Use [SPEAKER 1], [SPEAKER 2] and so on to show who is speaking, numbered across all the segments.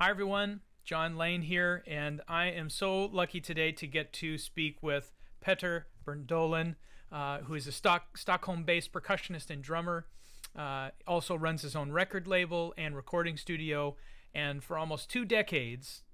[SPEAKER 1] Hi, everyone. John Lane here, and I am so lucky today to get to speak with Petter Berndalen, uh, who is a Stock- Stockholm based percussionist and drummer. Uh, also runs his own record label and recording studio, and for almost two decades,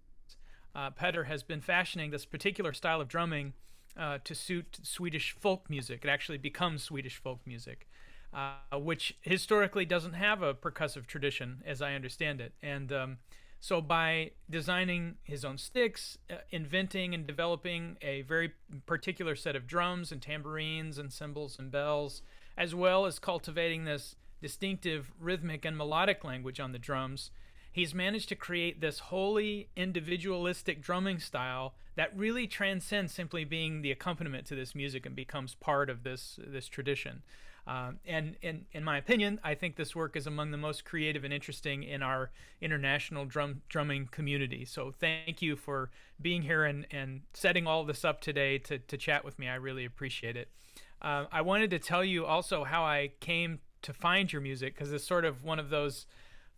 [SPEAKER 1] uh, Petter has been fashioning this particular style of drumming uh, to suit Swedish folk music. It actually becomes Swedish folk music. Uh, which historically doesn't have a percussive tradition, as I understand it. And um, so, by designing his own sticks, uh, inventing and developing a very particular set of drums and tambourines and cymbals and bells, as well as cultivating this distinctive rhythmic and melodic language on the drums, he's managed to create this wholly individualistic drumming style that really transcends simply being the accompaniment to this music and becomes part of this this tradition. And, and in my opinion, I think this work is among the most creative and interesting in our international drum drumming community. So thank you for being here and, and setting all this up today to, to chat with me. I really appreciate it. Uh, I wanted to tell you also how I came to find your music because it's sort of one of those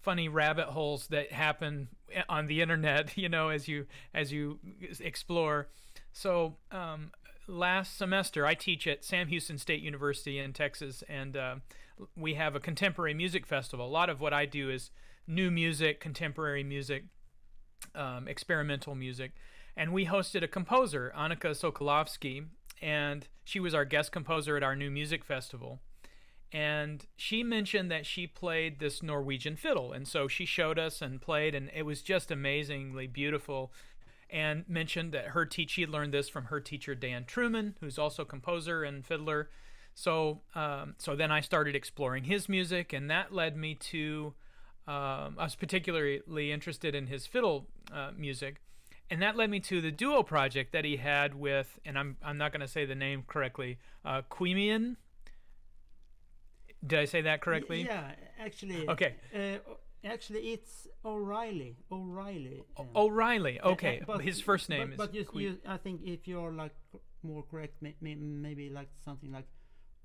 [SPEAKER 1] funny rabbit holes that happen on the internet you know as you as you explore so um, last semester i teach at sam houston state university in texas and uh, we have a contemporary music festival a lot of what i do is new music contemporary music um, experimental music and we hosted a composer annika socolofsky and she was our guest composer at our new music festival and she mentioned that she played this Norwegian fiddle. And so she showed us and played, and it was just amazingly beautiful. And mentioned that her teach she learned this from her teacher Dan Trueman, who's also composer and fiddler. So um, so then I started exploring his music, and that led me to um, I was particularly interested in his fiddle uh, music, and that led me to the duo project that he had with, and I'm I'm not going to say the name correctly, uh, Caoimhín did I say that correctly?
[SPEAKER 2] Yeah, actually.
[SPEAKER 1] Okay.
[SPEAKER 2] Uh, actually, it's O'Reilly. O'Reilly.
[SPEAKER 1] Um, O'Reilly. Okay.
[SPEAKER 2] Uh, but,
[SPEAKER 1] His first name
[SPEAKER 2] but,
[SPEAKER 1] is.
[SPEAKER 2] But you, you, I think if you're like more correct, may, may, maybe like something like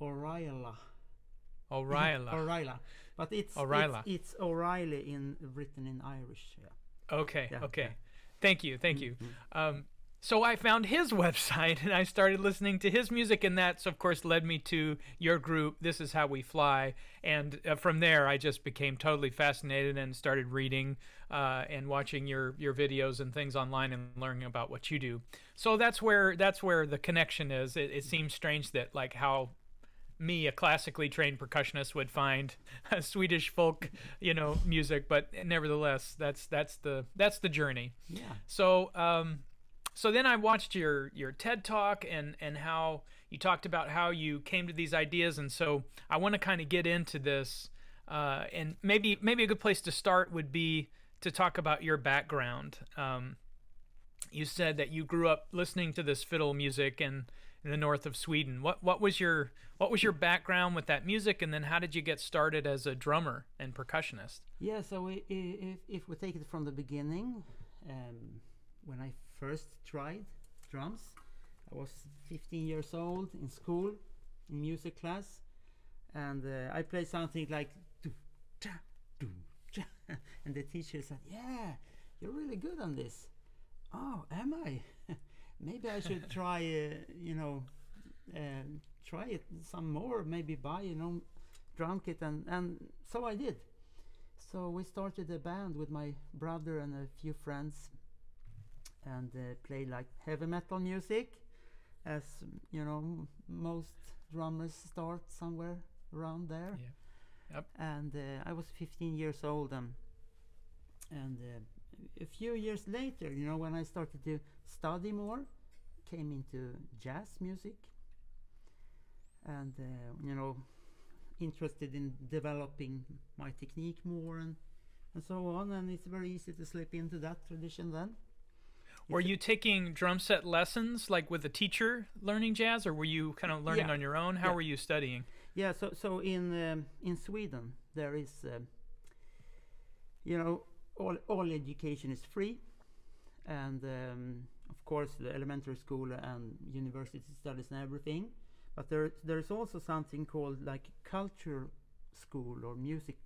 [SPEAKER 2] O'Reilly.
[SPEAKER 1] O'Reilly.
[SPEAKER 2] O'Reilly. But it's
[SPEAKER 1] O'Reilly.
[SPEAKER 2] It's, it's O'Reilly in written in Irish. Yeah.
[SPEAKER 1] Okay.
[SPEAKER 2] Yeah,
[SPEAKER 1] okay.
[SPEAKER 2] yeah.
[SPEAKER 1] Thank you. Thank you.
[SPEAKER 2] Mm-hmm.
[SPEAKER 1] Um, so I found his website and I started listening to his music, and that's of course led me to your group. This is how we fly, and uh, from there I just became totally fascinated and started reading uh, and watching your your videos and things online and learning about what you do. So that's where that's where the connection is. It, it seems strange that like how me, a classically trained percussionist, would find Swedish folk, you know, music. But nevertheless, that's that's the that's the journey.
[SPEAKER 2] Yeah.
[SPEAKER 1] So um, so then I watched your your TED talk and and how you talked about how you came to these ideas, and so I want to kind of get into this. Uh, and maybe maybe a good place to start would be to talk about your background. Um, you said that you grew up listening to this fiddle music in, in the north of Sweden. What what was your what was your background with that music, and then how did you get started as a drummer and percussionist?
[SPEAKER 2] Yeah. So if if we take it from the beginning, um, when I first tried drums. I was 15 years old in school, in music class, and uh, I played something like do cha do cha, and the teacher said, "Yeah, you're really good on this." Oh, am I? maybe I should try, uh, you know, uh, try it some more. Maybe buy, you know, drum kit, and and so I did. So we started a band with my brother and a few friends and uh, play like heavy metal music as you know most drummers start somewhere around there
[SPEAKER 1] Yeah. Yep.
[SPEAKER 2] and uh, i was 15 years old um, and uh, a few years later you know when i started to study more came into jazz music and uh, you know interested in developing my technique more and and so on and it's very easy to slip into that tradition then
[SPEAKER 1] Were you taking drum set lessons like with a teacher learning jazz, or were you kind of learning
[SPEAKER 2] Yeah.
[SPEAKER 1] on your own? How
[SPEAKER 2] Yeah.
[SPEAKER 1] were you studying?
[SPEAKER 2] Yeah, so so in um, in Sweden there is, um, you know, all all education is free, and um, of course the elementary school and university studies and everything, but there there is also something called like culture school or music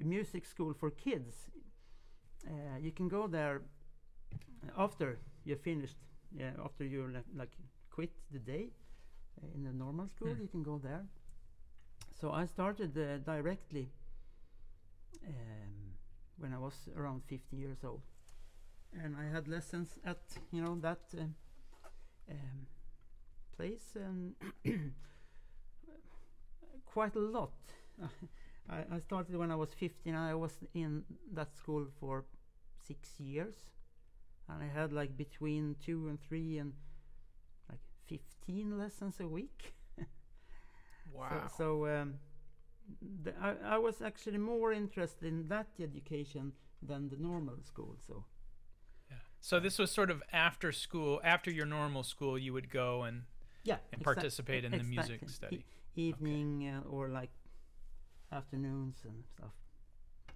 [SPEAKER 2] music school for kids, uh, you can go there after you're finished. Yeah, after you like, like quit the day uh, in the normal school,
[SPEAKER 1] Hmm.
[SPEAKER 2] you can go there. So I started uh, directly um, when I was around 15 years old, and I had lessons at you know that um, um, place and quite a lot. I, I started when I was 15. I was in that school for six years, and I had like between two and three and like 15 lessons a week.
[SPEAKER 1] Wow.
[SPEAKER 2] So, so um, the, I, I was actually more interested in that education than the normal school. So
[SPEAKER 1] yeah. So this was sort of after school, after your normal school, you would go and
[SPEAKER 2] yeah,
[SPEAKER 1] and participate in the
[SPEAKER 2] exactly.
[SPEAKER 1] music
[SPEAKER 2] E-
[SPEAKER 1] study.
[SPEAKER 2] evening uh, or like afternoons and stuff.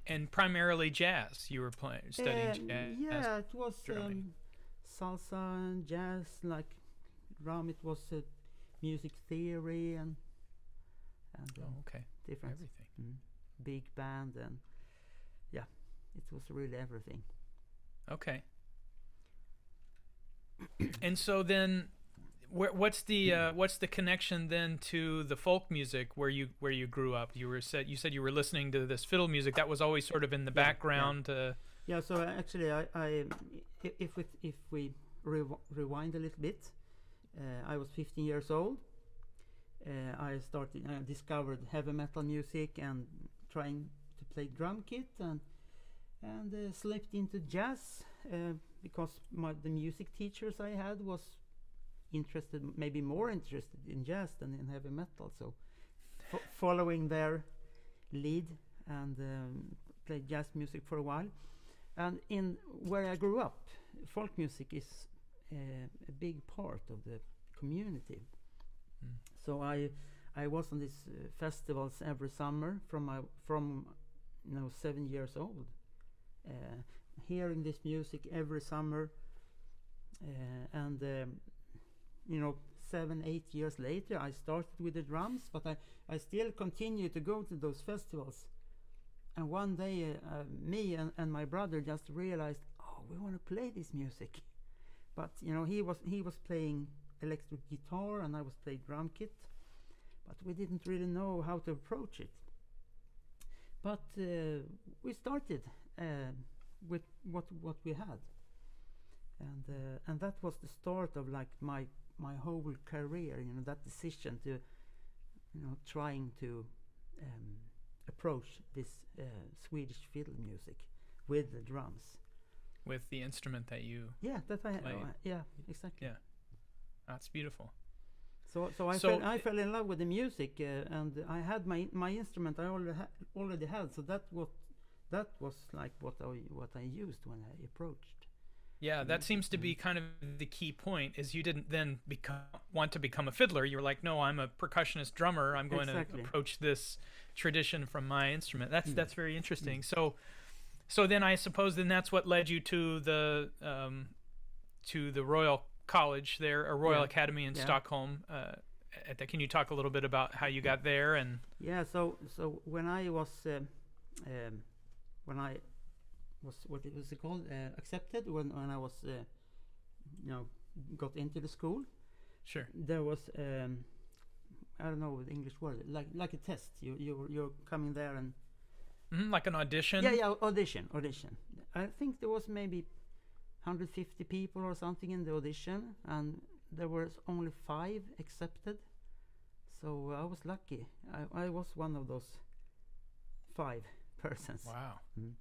[SPEAKER 1] And primarily jazz. You were playing studying
[SPEAKER 2] Um,
[SPEAKER 1] jazz.
[SPEAKER 2] yeah, it was um, salsa and jazz, like drum. It was uh, music theory and and uh,
[SPEAKER 1] Oh, okay.
[SPEAKER 2] different
[SPEAKER 1] Everything.
[SPEAKER 2] mm, big band and yeah, it was really everything.
[SPEAKER 1] Okay. and so then, what's the uh, what's the connection then to the folk music where you where you grew up? You were said you said you were listening to this fiddle music that was always sort of in the
[SPEAKER 2] Yeah, yeah.
[SPEAKER 1] background. Uh,
[SPEAKER 2] Yeah, so actually, I, I if we if we rew- rewind a little bit, uh, I was 15 years old. Uh, I started, I discovered heavy metal music and trying to play drum kit and and uh, slipped into jazz uh, because my the music teachers I had was interested, maybe more interested in jazz than in heavy metal. So, fo- following their lead and um, played jazz music for a while. And in where I grew up, folk music is uh, a big part of the community.
[SPEAKER 1] Mm.
[SPEAKER 2] So I I was on these uh, festivals every summer from my from you know seven years old, uh, hearing this music every summer, uh, and um, you know seven eight years later I started with the drums, but I I still continue to go to those festivals. And one day, uh, uh, me and, and my brother just realized, oh, we want to play this music. But you know, he was he was playing electric guitar and I was playing drum kit, but we didn't really know how to approach it. But uh, we started uh, with what what we had, and uh, and that was the start of like my my whole career. You know, that decision to, you know, trying to um, approach this uh, Swedish fiddle music with the drums.
[SPEAKER 1] with the instrument that you
[SPEAKER 2] Yeah, that I,
[SPEAKER 1] Played.
[SPEAKER 2] uh, yeah, exactly.
[SPEAKER 1] Yeah. that's beautiful
[SPEAKER 2] So, so I
[SPEAKER 1] So
[SPEAKER 2] fell, I
[SPEAKER 1] i-
[SPEAKER 2] fell in love with the music, uh, and I had my my instrument. I already ha- already had, so that what that was like what I what I used when I approached.
[SPEAKER 1] Yeah that
[SPEAKER 2] Mm,
[SPEAKER 1] seems to be kind of the key point is you didn't then become want to become a fiddler you were like no i'm a percussionist drummer i'm going
[SPEAKER 2] Exactly.
[SPEAKER 1] to approach this tradition from my instrument that's
[SPEAKER 2] Mm.
[SPEAKER 1] that's very interesting so so then i suppose then that's what led you to the um to the royal college there a royal
[SPEAKER 2] Yeah.
[SPEAKER 1] academy in
[SPEAKER 2] Yeah.
[SPEAKER 1] stockholm uh can you talk a little bit about how you got there and
[SPEAKER 2] Yeah. So so when I was um, um, when I was what it was it called uh, accepted when when I was uh, you know got into the school
[SPEAKER 1] sure
[SPEAKER 2] there was um, I don't know the English word like like a test you you you're coming there and
[SPEAKER 1] hmm like an audition
[SPEAKER 2] Yeah, yeah, audition, audition. I think there was maybe 150 people or something in the audition, and there was only five accepted. So I was lucky. I, I was one of those five persons.
[SPEAKER 1] wow
[SPEAKER 2] Mhm.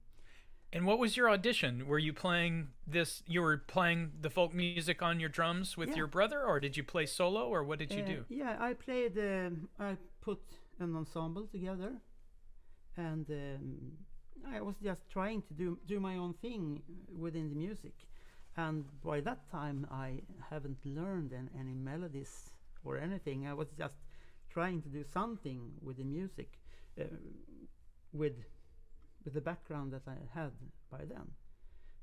[SPEAKER 1] And what was your audition? Were you playing this? You were playing the folk music on your drums with
[SPEAKER 2] Yeah.
[SPEAKER 1] your brother, or did you play solo, or what did you
[SPEAKER 2] Uh,
[SPEAKER 1] do?
[SPEAKER 2] Yeah, I played. Um, I put an ensemble together, and um, I was just trying to do do my own thing within the music. And by that time, I haven't learned an, any melodies or anything. I was just trying to do something with the music, uh, with with the background that I had by then.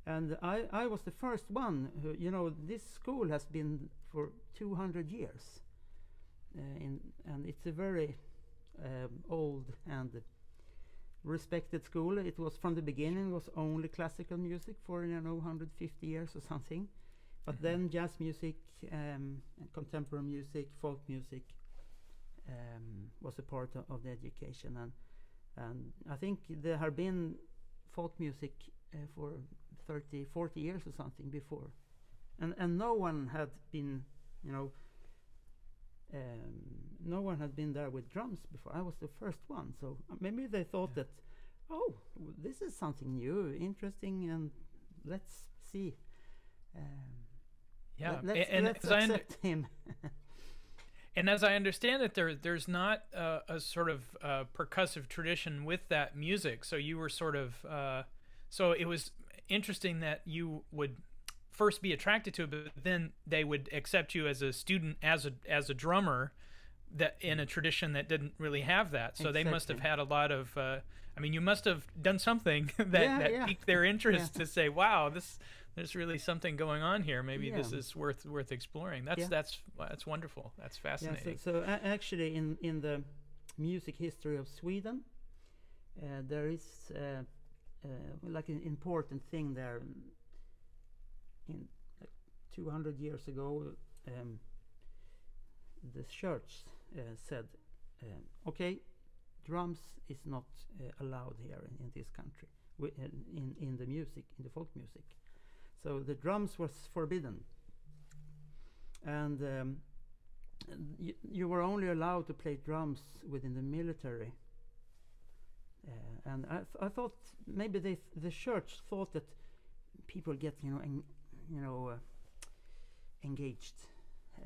[SPEAKER 2] And I, I was the first one who, you know, this school has been for 200 years uh, in, and it's a very um, old and respected school. It was from the beginning was only classical music for you know 150 years or something, but
[SPEAKER 1] Mhm.
[SPEAKER 2] then jazz music, um, and contemporary music, folk music um, was a part of, of the education, and and I think there have been folk music uh, for 30, 40 years or something before, and and no one had been, you know. Um, no one had been there with drums before. I was the first one, so uh, maybe they thought
[SPEAKER 1] Yeah.
[SPEAKER 2] that, oh, this is something new, interesting, and let's see. Um,
[SPEAKER 1] Yeah,
[SPEAKER 2] let-
[SPEAKER 1] a-
[SPEAKER 2] let's,
[SPEAKER 1] and
[SPEAKER 2] let's
[SPEAKER 1] as I und-
[SPEAKER 2] accept him.
[SPEAKER 1] And as I understand it, there there's not uh, a sort of uh, percussive tradition with that music. So you were sort of uh, so it was interesting that you would first be attracted to it, but then they would accept you as a student as a as a drummer that in a tradition that didn't really have that. So they must have had a lot of. Uh, I mean, you must have done something that
[SPEAKER 2] Yeah,
[SPEAKER 1] that
[SPEAKER 2] yeah.
[SPEAKER 1] piqued their interest to say, "Wow, this." There's really something going on here. Maybe this is worth worth exploring. That's
[SPEAKER 2] Yeah.
[SPEAKER 1] that's that's wonderful. That's
[SPEAKER 2] Yeah, so,
[SPEAKER 1] fascinating.
[SPEAKER 2] so actually, in in the music history of Sweden, uh, there is uh, uh, like an important thing there. In like 200 years ago, um, the church uh, said, um, "Okay, drums is not uh, allowed here in, in this country, uh, in in the music, in the folk music." So the drums was forbidden, and um, you, you were only allowed to play drums within the military. Uh, and I, th- I thought maybe they th- the church thought that people get you know you know uh, engaged uh,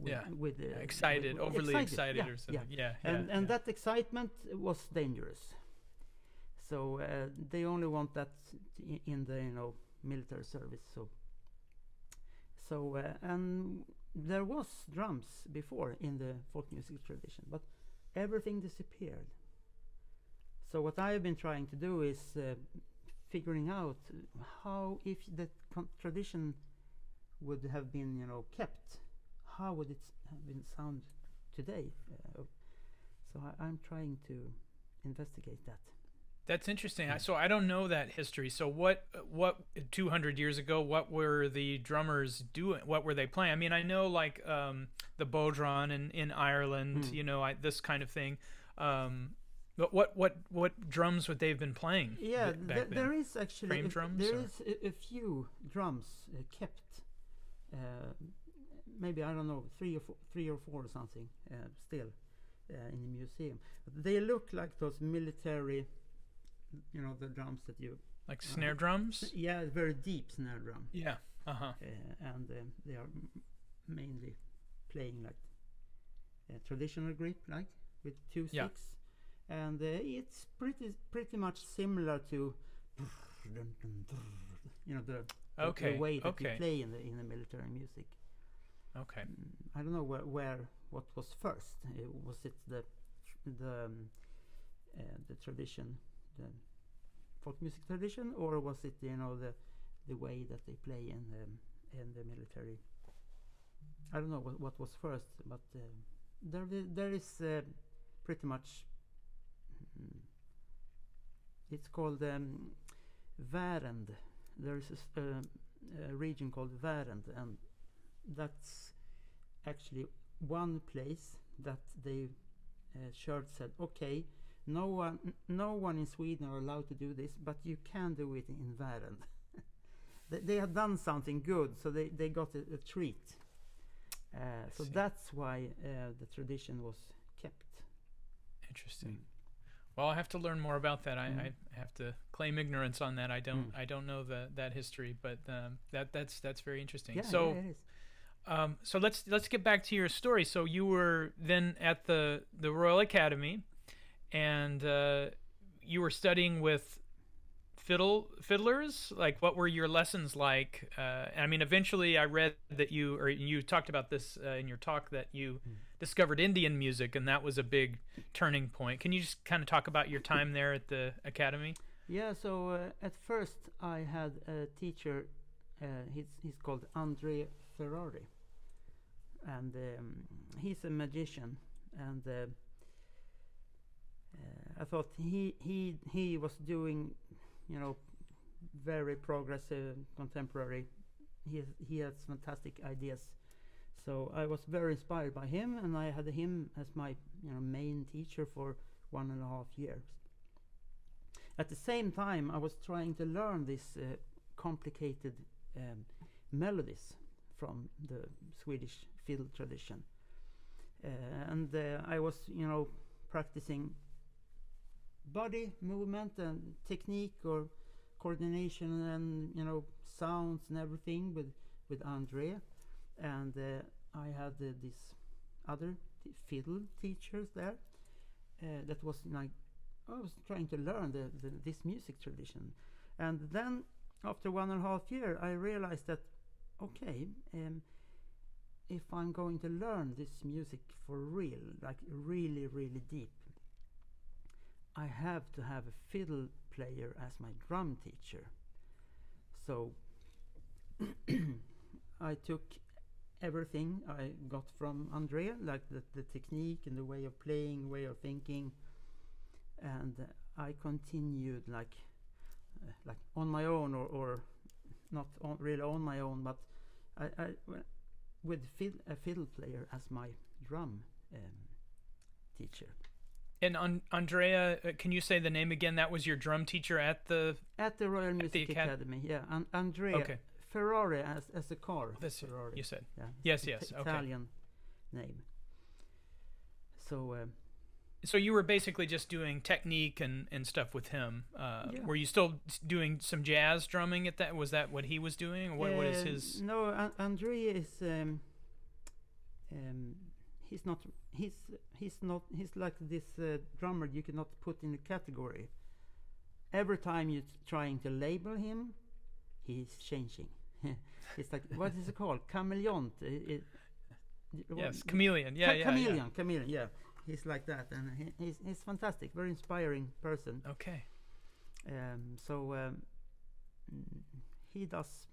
[SPEAKER 2] with,
[SPEAKER 1] Yeah,
[SPEAKER 2] with uh,
[SPEAKER 1] excited,
[SPEAKER 2] with-
[SPEAKER 1] overly excited,
[SPEAKER 2] yeah,
[SPEAKER 1] or something.
[SPEAKER 2] yeah.
[SPEAKER 1] Yeah, yeah,
[SPEAKER 2] and and that excitement was dangerous. So uh, they only want that in the you know military service. So so uh, and there was drums before in the folk music tradition, but everything disappeared. So what I have been trying to do is uh, figuring out how if the tradition would have been you know kept, how would it have been sound today? Uh, so I, I'm trying to investigate that.
[SPEAKER 1] That's interesting. I, so I don't know that history. So what what 200 years ago, what were the drummers doing? What were they playing? I mean, I know like um, the bodhran in in Ireland,
[SPEAKER 2] Mm.
[SPEAKER 1] you know, I, this kind of thing. Um, but what what what drums would they have been playing?
[SPEAKER 2] Yeah,
[SPEAKER 1] th- then?
[SPEAKER 2] there is actually
[SPEAKER 1] Frame
[SPEAKER 2] a,
[SPEAKER 1] drums,
[SPEAKER 2] there
[SPEAKER 1] or-
[SPEAKER 2] is a, a few drums uh, kept. Uh, maybe I don't know three or four, three or four or something uh, still uh, in the museum. They look like those military, you know, the drums that you.
[SPEAKER 1] like
[SPEAKER 2] uh,
[SPEAKER 1] snare drums.
[SPEAKER 2] Yeah, very deep snare drum,
[SPEAKER 1] Yeah. Uh huh.
[SPEAKER 2] uh, and um, they are m- mainly playing like a traditional grip, like with two
[SPEAKER 1] Yeah.
[SPEAKER 2] sticks, and uh, it's pretty pretty much similar to, you know, the
[SPEAKER 1] Okay.
[SPEAKER 2] the way that
[SPEAKER 1] okay.
[SPEAKER 2] you play in the in the military music.
[SPEAKER 1] Okay.
[SPEAKER 2] Mm, I don't know where, where what was first. Uh, was it the the um, uh, the tradition, the folk music tradition, or was it you know the the way that they play in the in the military? I don't know what, what was first, but uh, there there is uh, pretty much. mm, it's called um, Värend. There is a, uh, a region called Värend, and that's actually one place that the uh, said, okay, no one, no one in Sweden are allowed to do this, but you can do it in Värend. they, they had done something good, so they, they got a, a treat. Uh, so
[SPEAKER 1] see.
[SPEAKER 2] that's why uh, the tradition was kept.
[SPEAKER 1] Interesting. Well, I have to learn more about that. I,
[SPEAKER 2] Mm.
[SPEAKER 1] I have to claim ignorance on that. I don't
[SPEAKER 2] Mm.
[SPEAKER 1] I don't know the, that history, but um, that that's that's very interesting.
[SPEAKER 2] Yeah,
[SPEAKER 1] so
[SPEAKER 2] yeah, it is.
[SPEAKER 1] um, so let's let's get back to your story. So you were then at the the Royal Academy, and uh, you were studying with fiddle fiddlers. Like, what were your lessons like? Uh, I mean, eventually, I read that you or you talked about this uh, in your talk that you
[SPEAKER 2] Mm.
[SPEAKER 1] discovered Indian music, and that was a big turning point. Can you just kind of talk about your time there at the academy?
[SPEAKER 2] Yeah, so uh, at first I had a teacher, uh, he's, he's called Andre Ferrari, and um, he's a magician, and uh, I thought he he he was doing, you know, very progressive, contemporary. He has, he has fantastic ideas. So I was very inspired by him, and I had him as my you know main teacher for one and a half years. At the same time, I was trying to learn these uh, complicated um, melodies from the Swedish fiddle tradition, uh, and uh, I was you know practicing body movement and technique or coordination and you know sounds and everything with with Andre and uh, I had uh, this other fiddle teachers there uh, that was like I was trying to learn the, the, this music tradition. And then after one and a half year I realized that okay um, if I'm going to learn this music for real like really really deep I have to have a fiddle player as my drum teacher so I took everything I got from Andrea, like the, the technique and the way of playing, way of thinking, and uh, I continued like uh, like on my own or, or not on, really on my own, but I with fid- a fiddle player as my drum um, teacher.
[SPEAKER 1] And An- Andrea, uh, can you say the name again? That was your drum teacher at the.
[SPEAKER 2] At the Royal Music
[SPEAKER 1] Acad-
[SPEAKER 2] Academy, yeah. And Andrea
[SPEAKER 1] Okay.
[SPEAKER 2] Ferrari as, as a car.
[SPEAKER 1] That's it,
[SPEAKER 2] Ferrari.
[SPEAKER 1] you said.
[SPEAKER 2] Yeah.
[SPEAKER 1] Yes, yes,
[SPEAKER 2] It-
[SPEAKER 1] okay.
[SPEAKER 2] Italian name. So um,
[SPEAKER 1] So you were basically just doing technique and, and stuff with him. Uh,
[SPEAKER 2] Yeah.
[SPEAKER 1] Were you still doing some jazz drumming at that? Was that what he was doing? Or what, what is
[SPEAKER 2] uh,
[SPEAKER 1] his.
[SPEAKER 2] No, An- Andre is. Um, um, he's not. He's he's not. He's like this uh, drummer you cannot put in a category. Every time you're trying to label him, he's changing. it's like what is it called? Chameleon.
[SPEAKER 1] Yes, chameleon. Yeah,
[SPEAKER 2] Cha-
[SPEAKER 1] yeah,
[SPEAKER 2] chameleon, chameleon. Yeah, he's like that, and he, he's he's fantastic, very inspiring person.
[SPEAKER 1] Okay.
[SPEAKER 2] Um, so um, he does,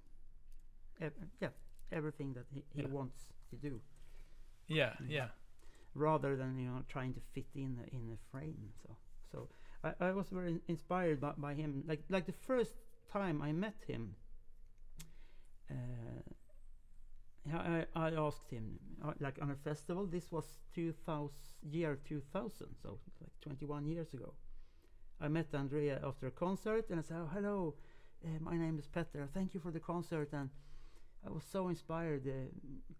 [SPEAKER 2] ev- yeah, everything that he, he
[SPEAKER 1] Yeah.
[SPEAKER 2] wants to do,
[SPEAKER 1] Yeah, yeah.
[SPEAKER 2] Rather than you know trying to fit in a, in a frame. So so I, I was very inspired by, by him. Like like the first time I met him, uh, I, I I asked him uh, like on a festival. This was 2000 year 2000, so like 21 years ago. I met Andrea after a concert and I said, oh, "Hello, uh, my name is Petter. Thank you for the concert." And I was so inspired. Uh,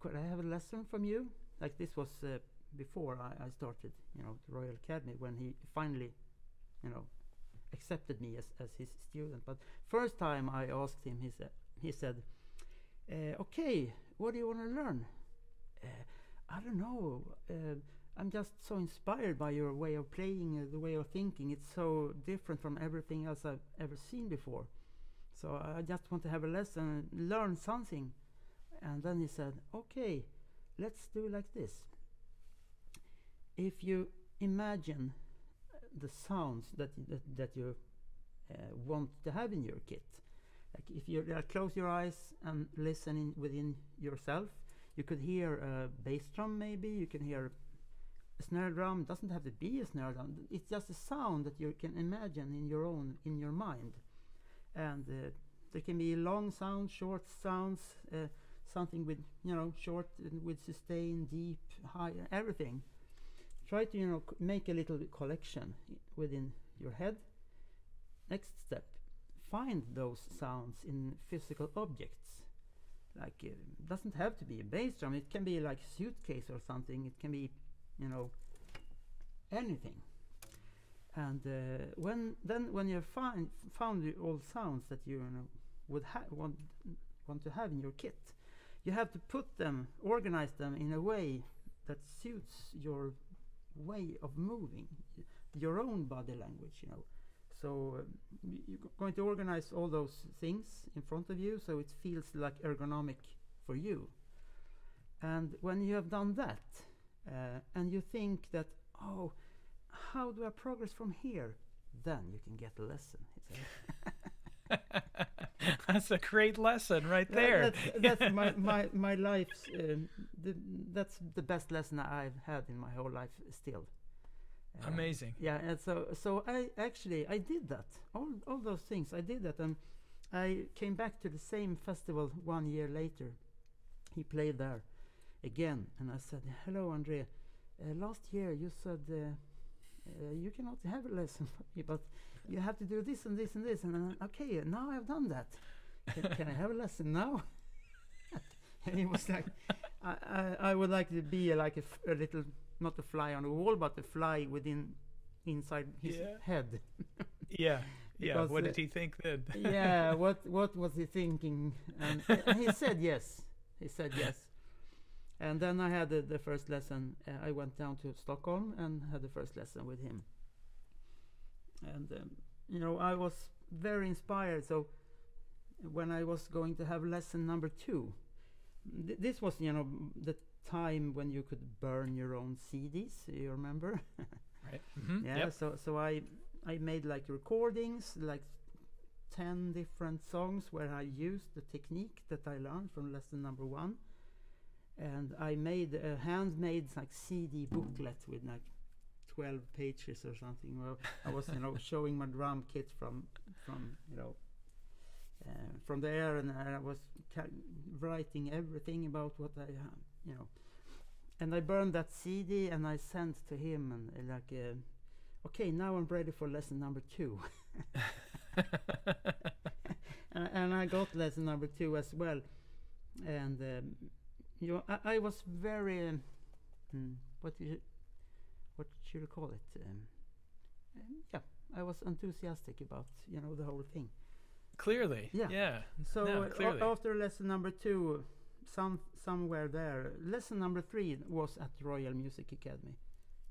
[SPEAKER 2] could I have a lesson from you? Like this was uh, before I, I started, you know, the Royal Academy when he finally, you know, accepted me as, as his student. But first time I asked him, he said, he said, uh, "Okay, what do you want to learn?" Uh, I don't know. Uh, I'm just so inspired by your way of playing, the way of thinking. It's so different from everything else I've ever seen before. So I just want to have a lesson, learn something. And then he said, "Okay, let's do like this. If you imagine the sounds that that, that you uh, want to have in your kit, like if you uh, close your eyes and listen in within yourself, you could hear a bass drum maybe, you can hear a snare drum, doesn't have to be a snare drum, it's just a sound that you can imagine in your own, in your mind. And uh, there can be long sounds, short sounds, uh, something with, you know, short with sustain, deep, high, everything. Try to, you know, make a little collection within your head. Next step, find those sounds in physical objects like it doesn't have to be a bass drum it can be like a suitcase or something it can be you know anything and uh, when then when you find, found all sounds that you, know, would want want to have in your kit you have to put them organize them in a way that suits your way of moving your own body language you know so um, you're going to organize all those things in front of you so it feels like ergonomic for you. And when you have done that, uh, and you think that, oh, how do I progress from here? Then you can get a lesson.
[SPEAKER 1] That's a great lesson right there.
[SPEAKER 2] That's, that's my, my, my life's, um, the, that's the best lesson I've had in my whole life still. Uh,
[SPEAKER 1] Amazing.
[SPEAKER 2] yeah, and so so I actually I did that. All all those things I did that, and I came back to the same festival one year later. He played there again, and I said, "Hello, Andre. Uh, last year you said uh, uh, you cannot have a lesson, for me, but you have to do this and this and this." And then, okay, now I've done that. Can, can I have a lesson now? and he was like, I, I, I would like to be like a, f- a little, not a fly on the wall, but a fly within, inside his
[SPEAKER 1] Yeah.
[SPEAKER 2] head.
[SPEAKER 1] Yeah. Yeah.
[SPEAKER 2] Because,
[SPEAKER 1] What
[SPEAKER 2] uh,
[SPEAKER 1] did he think then?
[SPEAKER 2] yeah, what what was he thinking? And, and he said yes. He said yes. And then I had the, the first lesson. Uh, I went down to Stockholm and had the first lesson with him. And um, you know, I was very inspired. So when I was going to have lesson number two, th- this was you know the time when you could burn your own CDs. You remember?
[SPEAKER 1] Right. hmm
[SPEAKER 2] Yeah.
[SPEAKER 1] Yep.
[SPEAKER 2] So so I I made like recordings, like ten different songs where I used the technique that I learned from lesson number one, and I made a handmade like CD booklet with like twelve pages or something. Where I was you know showing my drum kit from from you know. Uh, from there, and I was writing everything about what I, uh, you know, and I burned that CD and I sent to him and uh, like, uh, okay, now I'm ready for lesson number two, and, and I got lesson number two as well, and um, you know, I, I was very, um, what you, what should you call it? Um, um, yeah, I was enthusiastic about you know the whole thing.
[SPEAKER 1] Clearly.
[SPEAKER 2] Yeah.
[SPEAKER 1] Yeah.
[SPEAKER 2] So
[SPEAKER 1] No,
[SPEAKER 2] uh,
[SPEAKER 1] clearly.
[SPEAKER 2] after lesson number two, some somewhere there, lesson number three was at Royal Music Academy,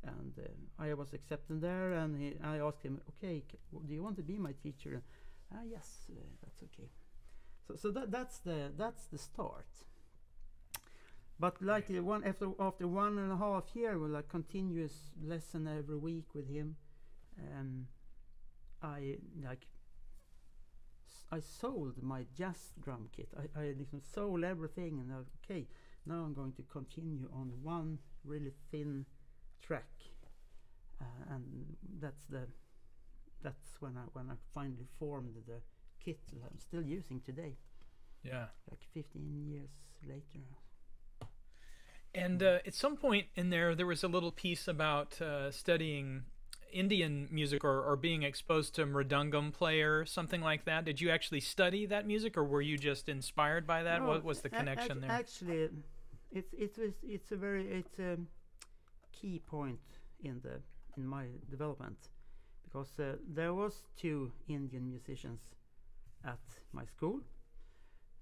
[SPEAKER 2] and uh, I was accepted there. And he, I asked him, "Okay, do you want to be my teacher?" Ah, yes, uh, that's okay. So so that that's the that's the start. But like uh, one after after one and a half year with like continuous lesson every week with him, um, I like I sold my jazz drum kit. I, I liksom sold everything and I, okay, now I'm going to continue on one really thin track, uh, and that's the that's when I when I finally formed the kit that I'm still using today,
[SPEAKER 1] Yeah.
[SPEAKER 2] like 15 years later.
[SPEAKER 1] And uh, at some point in there, there was a little piece about uh, studying Indian music or, or being exposed to mridangam player, something like that. Did you actually study that music, or were you just inspired by that?
[SPEAKER 2] No,
[SPEAKER 1] what was the connection there?
[SPEAKER 2] Actually, it's it was it's a very it's a key point in the in my development because uh, there was two Indian musicians at my school,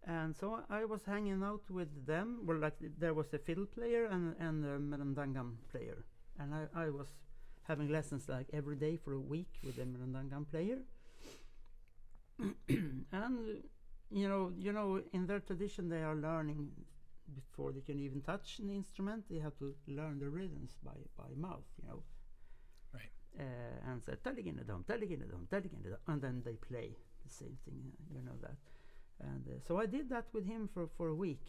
[SPEAKER 2] and so I was hanging out with them. Well, like there was a fiddle player and and a mridangam player, and I I was having lessons like every day for a week with the mridangam player. and you know, you know, in their tradition, they are learning before they can even touch an instrument. They have to learn the rhythms by by mouth, you know.
[SPEAKER 1] Right.
[SPEAKER 2] Uh, and say dum, dum, dum, and then they play the same thing. uh, You know that. And uh, so I did that with him for for a week.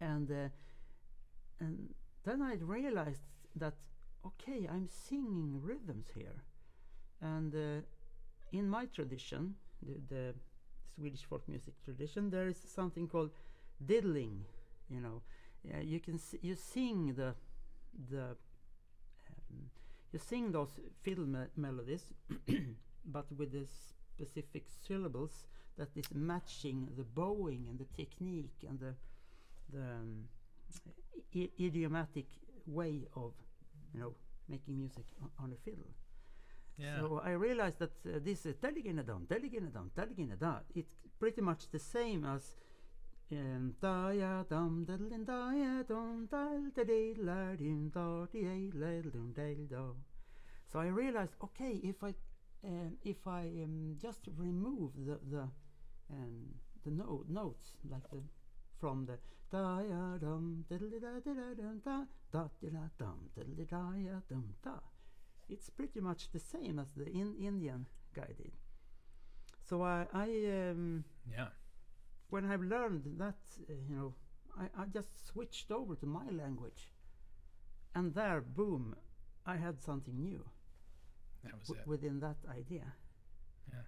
[SPEAKER 2] And uh, and then I realized that okay, I'm singing rhythms here, and uh, in my tradition, the, the Swedish folk music tradition, there is something called diddling. You know, you can you sing the the um, you sing those fiddle me- melodies, but with the specific syllables that is matching the bowing and the technique and the the um, I- idiomatic way of you know making music on, a fiddle.
[SPEAKER 1] yeah.
[SPEAKER 2] So I realized that uh, this uh, dum, da, it's pretty much the same as um, da ya dum diddlin da ya dum dal da dee la dim da dee la dum dal do. So I realized, okay, if I um, if I um, just remove the the um, the no- notes like the from the da ya dum da da dum da da da dum diddly da ya dum da it's pretty much the same as the in Indian guy did. So I, I um,
[SPEAKER 1] yeah.
[SPEAKER 2] when I've learned that, uh, you know, I, I just switched over to my language, and there, boom, I had something new
[SPEAKER 1] That was
[SPEAKER 2] w-
[SPEAKER 1] it.
[SPEAKER 2] within that idea. Yeah.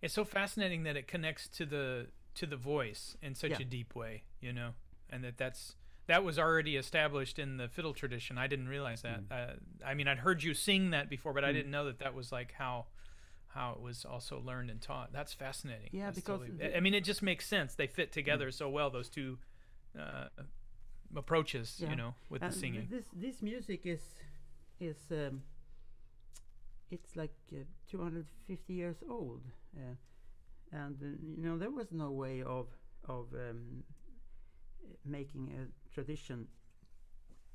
[SPEAKER 1] It's so fascinating that it connects to the to the voice in such
[SPEAKER 2] Yeah.
[SPEAKER 1] a deep way, you know, and that that's that was already established in the fiddle tradition. I didn't realize that. Uh, I mean, I'd heard you sing that before, but I
[SPEAKER 2] Mm.
[SPEAKER 1] didn't know that that was like how how it was also learned and taught. That's fascinating.
[SPEAKER 2] Yeah,
[SPEAKER 1] That's
[SPEAKER 2] because
[SPEAKER 1] totally-
[SPEAKER 2] the-
[SPEAKER 1] I mean, it just makes sense. They fit together so well. Those two uh, approaches,
[SPEAKER 2] Yeah.
[SPEAKER 1] you know, with the
[SPEAKER 2] And th-
[SPEAKER 1] singing.
[SPEAKER 2] This this music is is um, it's like uh, 250 years old, uh, and uh, you know there was no way of of um, making a tradition,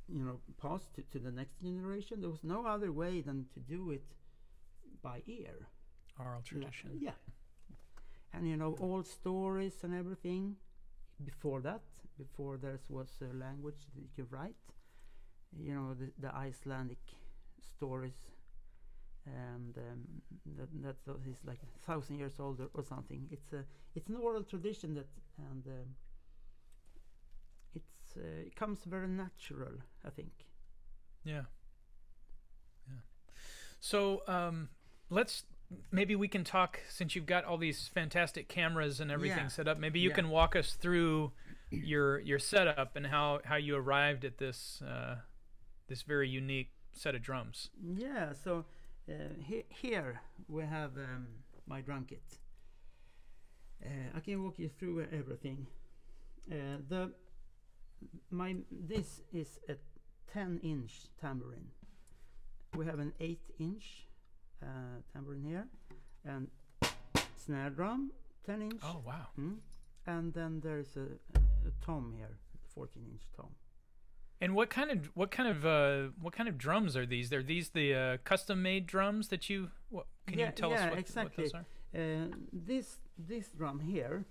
[SPEAKER 2] you know, pass to, to the next generation. There was no other way than to do it by ear.
[SPEAKER 1] Oral tradition.
[SPEAKER 2] Yeah. And you know, all stories and everything before that, before there was a language that you could write, you know, the, the Icelandic stories, and um, that that is like a thousand years old or, or something. It's a it's an oral tradition that and um, it's uh, it comes very natural, I think.
[SPEAKER 1] Yeah. Yeah. So um, let's maybe we can talk since you've got all these fantastic cameras and everything
[SPEAKER 2] Yeah.
[SPEAKER 1] set up. Maybe you
[SPEAKER 2] Yeah.
[SPEAKER 1] can walk us through your your setup and how how you arrived at this uh, this very unique set of drums.
[SPEAKER 2] Yeah, so he- here we have um, my drum kit. Uh, I can walk you through everything. Uh, the my this is a 10 inch tambourine. We have an 8 inch uh, tambourine here, and snare drum 10 inch.
[SPEAKER 1] Oh wow.
[SPEAKER 2] Mm. And then there's a, a tom here, 14 inch tom.
[SPEAKER 1] And what kind of what kind of uh, what kind of drums are these? Are these the uh, custom made drums that you? What, can
[SPEAKER 2] Yeah,
[SPEAKER 1] you tell
[SPEAKER 2] yeah,
[SPEAKER 1] us what,
[SPEAKER 2] exactly.
[SPEAKER 1] what those are?
[SPEAKER 2] Uh, this this drum here,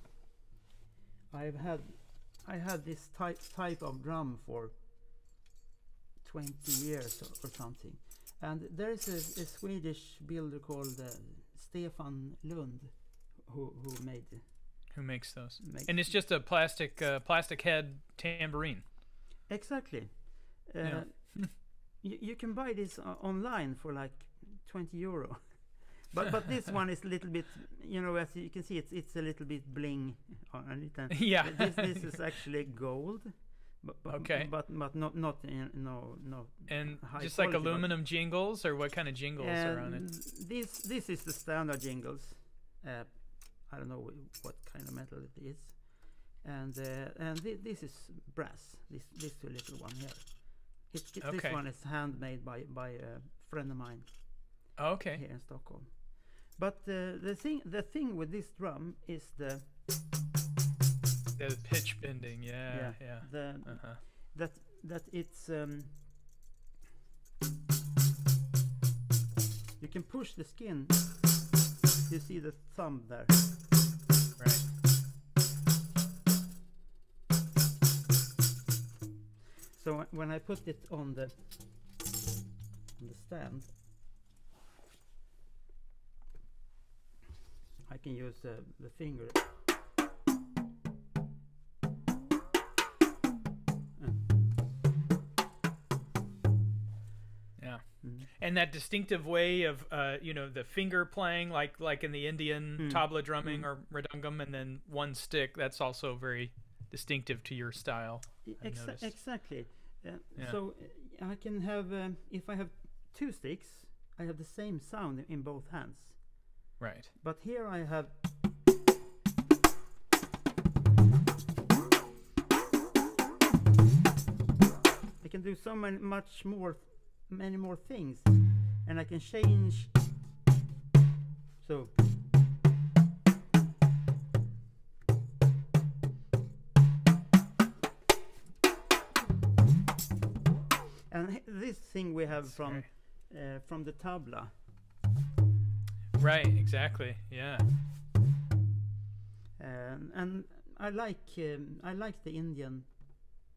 [SPEAKER 2] I've had I had this type type of drum for 20 years or, or something, and there is a, a Swedish builder called uh, Stefan Lund who who made
[SPEAKER 1] Who makes those?
[SPEAKER 2] make
[SPEAKER 1] And it's just a plastic uh, plastic head tambourine.
[SPEAKER 2] Exactly. Uh,
[SPEAKER 1] Yeah.
[SPEAKER 2] you, you can buy this online for like 20 euro. But but this one is a little bit, you know, as you can see, it's it's a little bit bling on it. and
[SPEAKER 1] yeah.
[SPEAKER 2] this this is actually gold. But, but,
[SPEAKER 1] Okay.
[SPEAKER 2] But but not not in, no no.
[SPEAKER 1] and
[SPEAKER 2] high
[SPEAKER 1] just like
[SPEAKER 2] quality, but-
[SPEAKER 1] aluminum jingles, or what kind of jingles are on it?
[SPEAKER 2] This this is the standard jingles. Uh, I don't know what kind of metal it is. And uh, and thi- this is brass. This this little one here. It, it,
[SPEAKER 1] Okay.
[SPEAKER 2] This one is handmade by by a friend of mine
[SPEAKER 1] okay.
[SPEAKER 2] here in Stockholm. But uh, the thing the thing with this drum is the
[SPEAKER 1] The pitch bending. Yeah.
[SPEAKER 2] Yeah.
[SPEAKER 1] Yeah.
[SPEAKER 2] the
[SPEAKER 1] Uh-huh.
[SPEAKER 2] that that it's um, you can push the skin you see the thumb there
[SPEAKER 1] Right.
[SPEAKER 2] So when i put it on the on the stand i can use uh, the finger
[SPEAKER 1] Yeah.
[SPEAKER 2] Mhm.
[SPEAKER 1] And that distinctive way of, uh, you know, the finger playing, like like in the Indian
[SPEAKER 2] Mm.
[SPEAKER 1] tabla drumming
[SPEAKER 2] Mm.
[SPEAKER 1] or mridangam, and then one stick. That's also very distinctive to your style.
[SPEAKER 2] Exa- exactly. Uh,
[SPEAKER 1] Yeah.
[SPEAKER 2] So I can have, um, if I have two sticks, I have the same sound in both hands.
[SPEAKER 1] Right.
[SPEAKER 2] But here I have. I can do so many, much more, many more things, and I can change. So. This thing we have from uh, from the tabla.
[SPEAKER 1] Right. Exactly. Yeah.
[SPEAKER 2] Um, and I like um, I like the Indian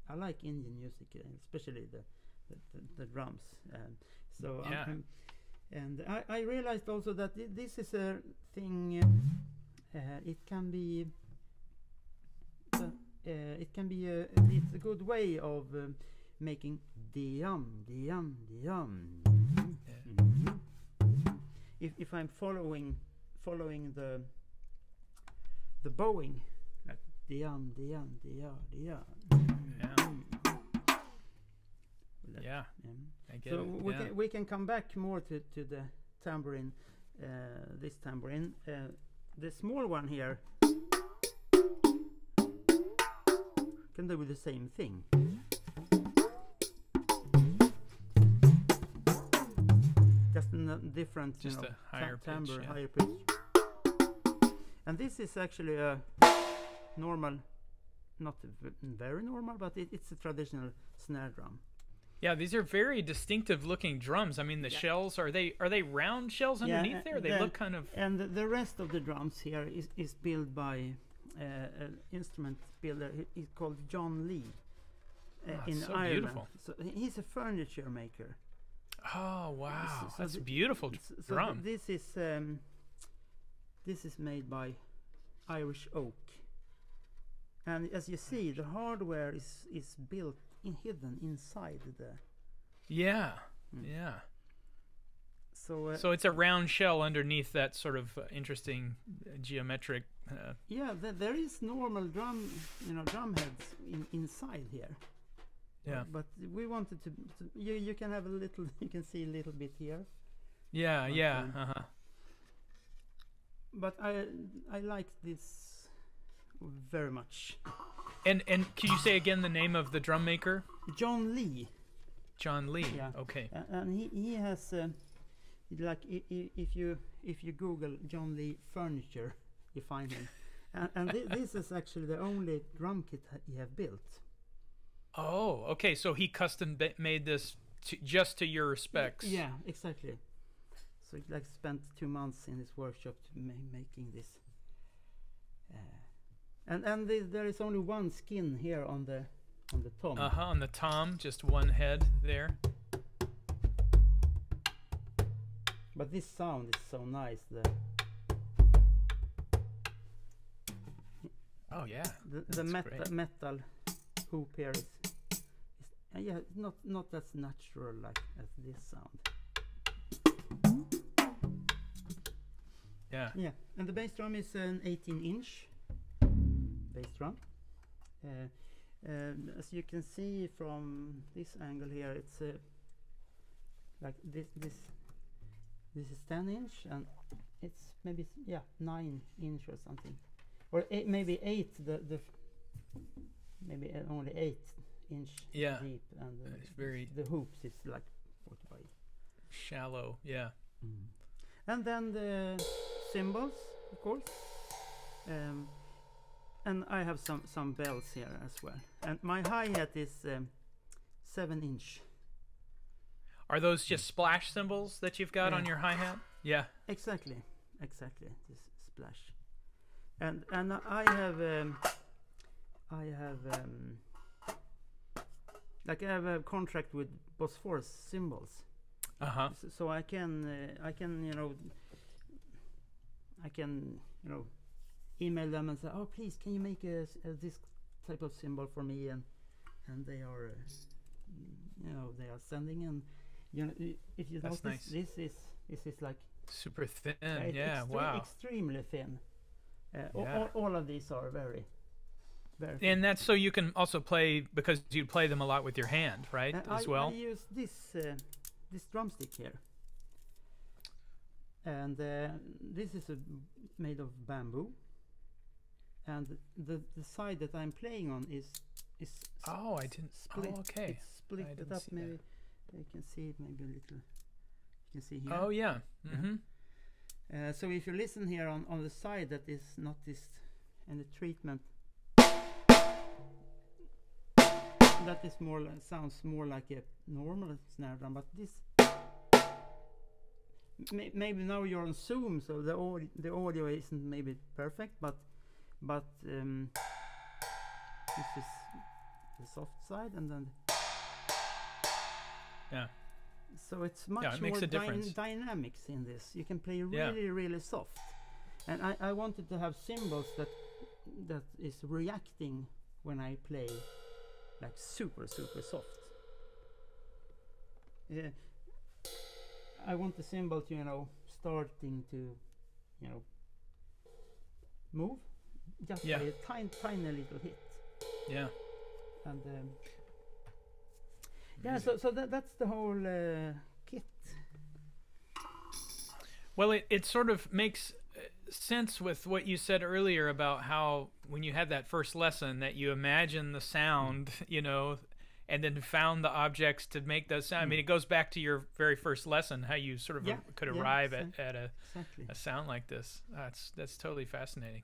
[SPEAKER 2] I like Indian music, uh, especially the the, the, the drums. Um, so
[SPEAKER 1] Yeah.
[SPEAKER 2] I'm- and I, I realized also that thi- this is a thing. Uh, it can be uh, uh, it can be a it's a good way of um, making diam diam diam. Mhm. If if I'm following following the the bowing like diam diam dia dia.
[SPEAKER 1] Yeah.
[SPEAKER 2] That-
[SPEAKER 1] Yeah,
[SPEAKER 2] yeah.
[SPEAKER 1] I get
[SPEAKER 2] So
[SPEAKER 1] it.
[SPEAKER 2] we
[SPEAKER 1] yeah.
[SPEAKER 2] can we can come back more to to the tambourine, uh, this tambourine. Uh, the small one here can do the same thing. Just a n- different, you know,
[SPEAKER 1] a higher pitch,
[SPEAKER 2] timbre,
[SPEAKER 1] yeah.
[SPEAKER 2] higher pitch. And this is actually a normal, not v- very normal, but it, it's a traditional snare drum.
[SPEAKER 1] Yeah, these are very distinctive looking drums. I mean, the
[SPEAKER 2] Yeah.
[SPEAKER 1] shells are they are they round shells underneath
[SPEAKER 2] uh,
[SPEAKER 1] there? They
[SPEAKER 2] the-
[SPEAKER 1] look kind of
[SPEAKER 2] And the, rest of the drums here is, is built by uh, an instrument builder. He's called John Lee uh,
[SPEAKER 1] Ah,
[SPEAKER 2] in
[SPEAKER 1] so
[SPEAKER 2] Ireland.
[SPEAKER 1] beautiful.
[SPEAKER 2] So he's a furniture maker.
[SPEAKER 1] Oh wow,
[SPEAKER 2] so
[SPEAKER 1] that's
[SPEAKER 2] the-
[SPEAKER 1] beautiful
[SPEAKER 2] so th-
[SPEAKER 1] drum.
[SPEAKER 2] this is um, this is made by Irish oak. And as you see, the hardware is is built in hidden inside the.
[SPEAKER 1] Yeah,
[SPEAKER 2] Mm.
[SPEAKER 1] yeah.
[SPEAKER 2] So, uh,
[SPEAKER 1] So it's a round shell underneath that sort of uh, interesting uh, geometric. Uh,
[SPEAKER 2] yeah, th- there is normal drum, you know, drum heads in, inside here.
[SPEAKER 1] Yeah,
[SPEAKER 2] But we wanted to, to you you can have a little you can see a little bit here.
[SPEAKER 1] yeah,
[SPEAKER 2] But,
[SPEAKER 1] yeah.
[SPEAKER 2] um,
[SPEAKER 1] Uh huh.
[SPEAKER 2] But I I like this very much.
[SPEAKER 1] And and can you say again the name of the drum maker?
[SPEAKER 2] John Lee,
[SPEAKER 1] John Lee.
[SPEAKER 2] Yeah.
[SPEAKER 1] Okay.
[SPEAKER 2] a- and he he has uh, like i- i- if you if you Google John Lee furniture, you find him. and and thi- this is actually the only drum kit he have built.
[SPEAKER 1] Oh, okay. So he custom made this to, just to your specs.
[SPEAKER 2] Yeah, exactly. So he like spent two months in his workshop to ma- making this. Uh, and and the, there is only one skin here on the on the tom.
[SPEAKER 1] Uh huh. On the tom, just one head there.
[SPEAKER 2] But this sound is so nice. The
[SPEAKER 1] Oh yeah.
[SPEAKER 2] the, the metal
[SPEAKER 1] great.
[SPEAKER 2] metal hoop here is, uh, yeah not not as natural like as this sound.
[SPEAKER 1] Yeah.
[SPEAKER 2] Yeah, and the bass drum is an 18 inch bass drum. Uh, um, as you can see from this angle here, it's uh, like this this this is 10 inch and it's maybe yeah 9 inch or something, or eight, maybe 8 the the maybe only 8 inch
[SPEAKER 1] Yeah.
[SPEAKER 2] deep and uh,
[SPEAKER 1] It's very
[SPEAKER 2] the hoops is like 45.
[SPEAKER 1] shallow. Yeah.
[SPEAKER 2] And then the cymbals, of course. Um, and I have some, some bells here as well. And my hi-hat is um, 7 inch.
[SPEAKER 1] Are those just splash cymbals that you've got on your hi hat? Yeah.
[SPEAKER 2] Exactly, exactly, this splash. And and I have um, I have um, like I have a contract with Bosphorus Cymbals.
[SPEAKER 1] Uh huh.
[SPEAKER 2] S- so I can uh, I can you know I can you know email them and say oh please can you make a, a this type of cymbal for me and and they are uh, you know they are sending and you know if you
[SPEAKER 1] That's
[SPEAKER 2] notice
[SPEAKER 1] nice.
[SPEAKER 2] this is this is like
[SPEAKER 1] Super thin. yeah.
[SPEAKER 2] extre-
[SPEAKER 1] Wow.
[SPEAKER 2] extremely thin uh,
[SPEAKER 1] Yeah.
[SPEAKER 2] all, all of these are very thin.
[SPEAKER 1] And that's so you can also play because you play them a lot with your hand, right?
[SPEAKER 2] Uh,
[SPEAKER 1] As
[SPEAKER 2] I,
[SPEAKER 1] well.
[SPEAKER 2] I use this uh, this drumstick here, and uh, this is a, made of bamboo. And the the side that I'm playing on is is
[SPEAKER 1] oh, I didn't.
[SPEAKER 2] split.
[SPEAKER 1] Oh, okay.
[SPEAKER 2] It's split
[SPEAKER 1] I
[SPEAKER 2] it up.
[SPEAKER 1] see that.
[SPEAKER 2] Maybe you can see it. Maybe a little. You can see here.
[SPEAKER 1] Oh yeah. Mm-hmm.
[SPEAKER 2] Uh, so if you listen here on, on the side that is not this the treatment, that is more sounds more like a normal snare drum. But this may, maybe now you're on Zoom, so the audio the audio isn't maybe perfect, but but um, this is the soft side, and then
[SPEAKER 1] Yeah.
[SPEAKER 2] so it's much
[SPEAKER 1] it makes
[SPEAKER 2] more
[SPEAKER 1] a difference.
[SPEAKER 2] dynamics in this. You can play
[SPEAKER 1] Yeah.
[SPEAKER 2] really, really soft. And I, I wanted to have cymbals that that is reacting when I play like super, super soft. uh, I want the cymbal to you know starting to you know move just
[SPEAKER 1] Yeah.
[SPEAKER 2] a tiny tiny little hit
[SPEAKER 1] Yeah.
[SPEAKER 2] and um, yeah so so that, that's the whole uh, kit
[SPEAKER 1] Well, it, it sort of makes sense with what you said earlier about how when you had that first lesson that you imagine the sound, you know, and then found the objects to make those sound. I mean, it goes back to your very first lesson, how you sort of
[SPEAKER 2] Yeah,
[SPEAKER 1] a- could
[SPEAKER 2] yeah,
[SPEAKER 1] arrive
[SPEAKER 2] so-
[SPEAKER 1] at, at a,
[SPEAKER 2] exactly
[SPEAKER 1] a sound like this. That's that's totally fascinating.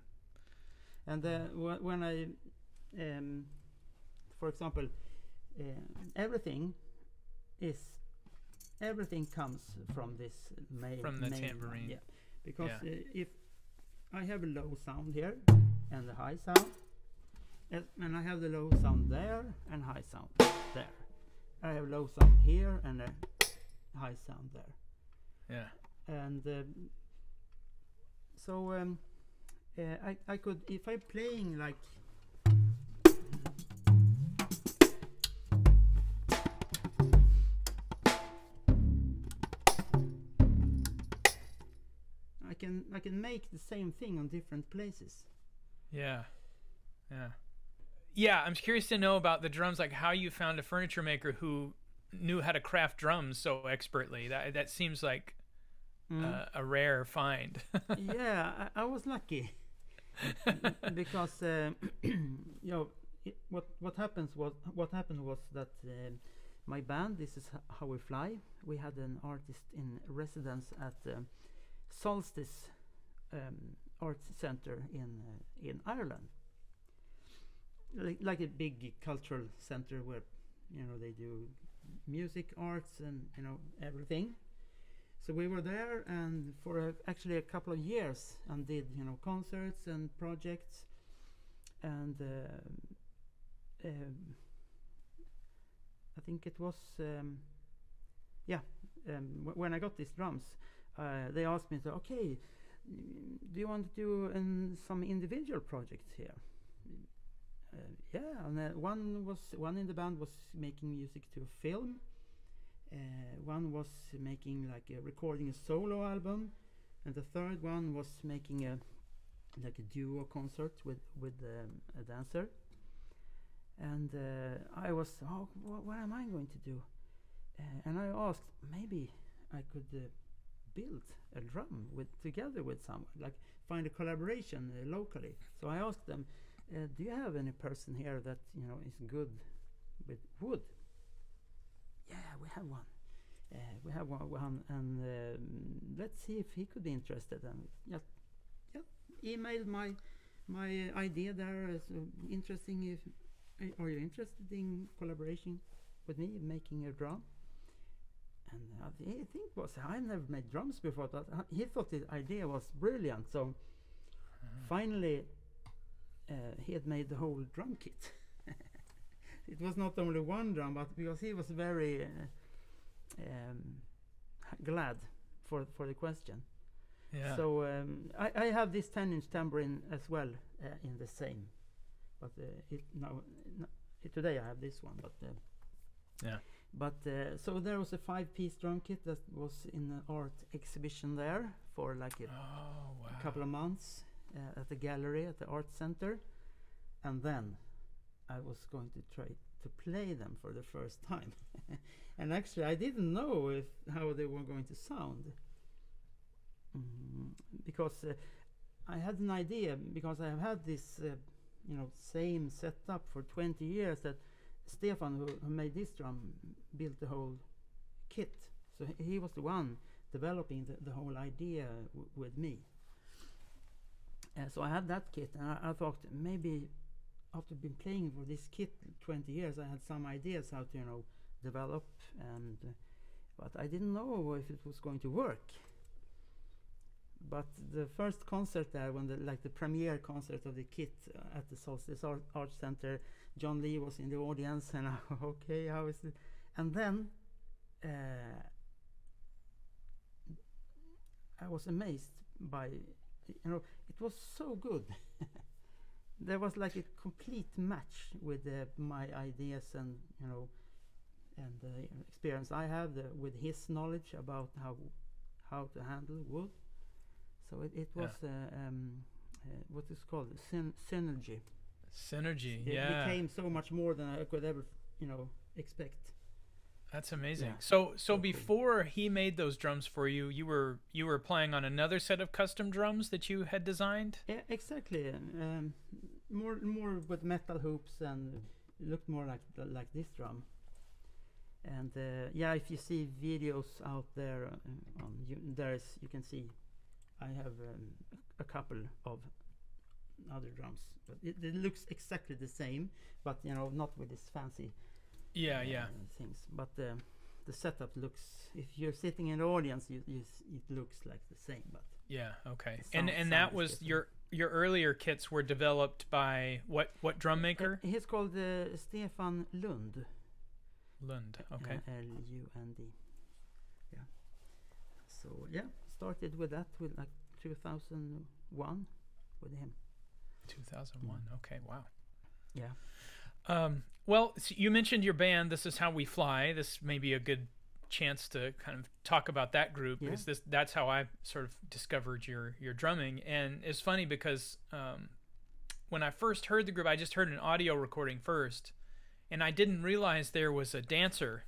[SPEAKER 2] And uh, wh- when I, um, for example, uh, everything is everything comes from this main
[SPEAKER 1] From the
[SPEAKER 2] main
[SPEAKER 1] tambourine.
[SPEAKER 2] Yeah, because
[SPEAKER 1] Yeah.
[SPEAKER 2] uh, if I have a low sound here and a high sound, and I have the low sound there and high sound there, I have low sound here and a high sound there.
[SPEAKER 1] Yeah.
[SPEAKER 2] and um, so um, uh, I I could if I'm playing like can I can make the same thing on different places.
[SPEAKER 1] Yeah. Yeah. Yeah, I'm curious to know about the drums, like how you found a furniture maker who knew how to craft drums so expertly. That that seems like
[SPEAKER 2] Mm.
[SPEAKER 1] uh, a rare find.
[SPEAKER 2] yeah, I, I was lucky because uh, you know it, what what happens was what happened was that um my band this is how we fly. We had an artist in residence at um, Solstice um, Arts Center in uh, in Ireland, like, like a big cultural center where you know they do music, arts, and you know everything. So we were there and for a, actually a couple of years and did you know concerts and projects. And uh, um, I think it was um, yeah um, when I got these drums uh, they asked me okay do you want to do some individual projects here uh, yeah and uh, one was one in the band was making music to a film uh, one was making like a recording a solo album, and the third one was making a like a duo concert with with um, a dancer. And uh, I was, oh, wh- what am I going to do? Uh, and I asked, maybe I could build a drum with together with someone, like find a collaboration uh, locally. So I asked them, uh, do you have any person here that you know is good with wood? yeah, we have one. Uh, we have one, one and um, let's see if he could be interested. And just, just emailed my my idea there as uh, interesting. If are you interested in collaboration with me making a drum? And I thi- think was I never made drums before, but uh, he thought the idea was brilliant. So finally, uh, he had made the whole drum kit. it was not only one drum, but because he was very uh, um, glad for for the question.
[SPEAKER 1] yeah.
[SPEAKER 2] So um, I, I have this 10 inch tambourine as well uh, in the same, but uh, it now no, today I have this one. But uh,
[SPEAKER 1] Yeah.
[SPEAKER 2] But uh, so there was a five piece drum kit that was in an art exhibition there for like a
[SPEAKER 1] oh wow.
[SPEAKER 2] a couple of months uh, at the gallery at the art center. And then i was going to try to play them for the first time. And actually i didn't know if how they were going to sound. Mm, because uh, i had an idea because i have had this uh, you know same setup for 20 years that stefan who, who made this drum built the whole kit so he, was the one developing the, the whole idea with me. Uh, so I had that kit, and I, I thought maybe after been playing for this kit 20 years, I had some ideas how to you know develop, and uh, but I didn't know if it was going to work. But the first concert there, when the like the premiere concert of the kit uh, at the Solstice Art, Art Center, John Lee was in the audience, and okay, how is it? And then. Uh, I was amazed by, you know, it was so good. there was like a complete match with uh, my ideas and you know and the experience I have the, with his knowledge about how how to handle wood. So it, it
[SPEAKER 1] Yeah.
[SPEAKER 2] was uh, um, uh, what is called syn- synergy.
[SPEAKER 1] Synergy.
[SPEAKER 2] It
[SPEAKER 1] yeah.
[SPEAKER 2] became so much more than I could ever, you know, expect.
[SPEAKER 1] That's amazing.
[SPEAKER 2] Yeah.
[SPEAKER 1] So so
[SPEAKER 2] cool.
[SPEAKER 1] before he made those drums for you, you were you were playing on another set of custom drums that you had designed?
[SPEAKER 2] Yeah, exactly. Um, more more with metal hoops and looked more like like this drum. And uh, yeah, if you see videos out there uh, on you, there's you can see I have um, a couple of other drums, but it, it looks exactly the same, but you know not with this fancy
[SPEAKER 1] Yeah,
[SPEAKER 2] uh,
[SPEAKER 1] yeah.
[SPEAKER 2] things. But uh, the setup looks if you're sitting in the audience, you, you it looks like the same, but
[SPEAKER 1] Yeah, okay. And
[SPEAKER 2] sound-
[SPEAKER 1] and
[SPEAKER 2] sound
[SPEAKER 1] that was
[SPEAKER 2] different.
[SPEAKER 1] your your earlier kits were developed by what what drum maker?
[SPEAKER 2] Uh, He's called uh, Stefan Lund.
[SPEAKER 1] Lund. Okay.
[SPEAKER 2] Uh, L U N D. Yeah. So yeah, started with that with like 2001 with him.
[SPEAKER 1] 2001. Okay, wow.
[SPEAKER 2] Yeah.
[SPEAKER 1] Um, well, s you mentioned your band. This is how we fly. This may be a good chance to kind of talk about that group
[SPEAKER 2] Yeah.
[SPEAKER 1] because this that's how I sort of discovered your your drumming. And it's funny because um, when I first heard the group, I just heard an audio recording first, and I didn't realize there was a dancer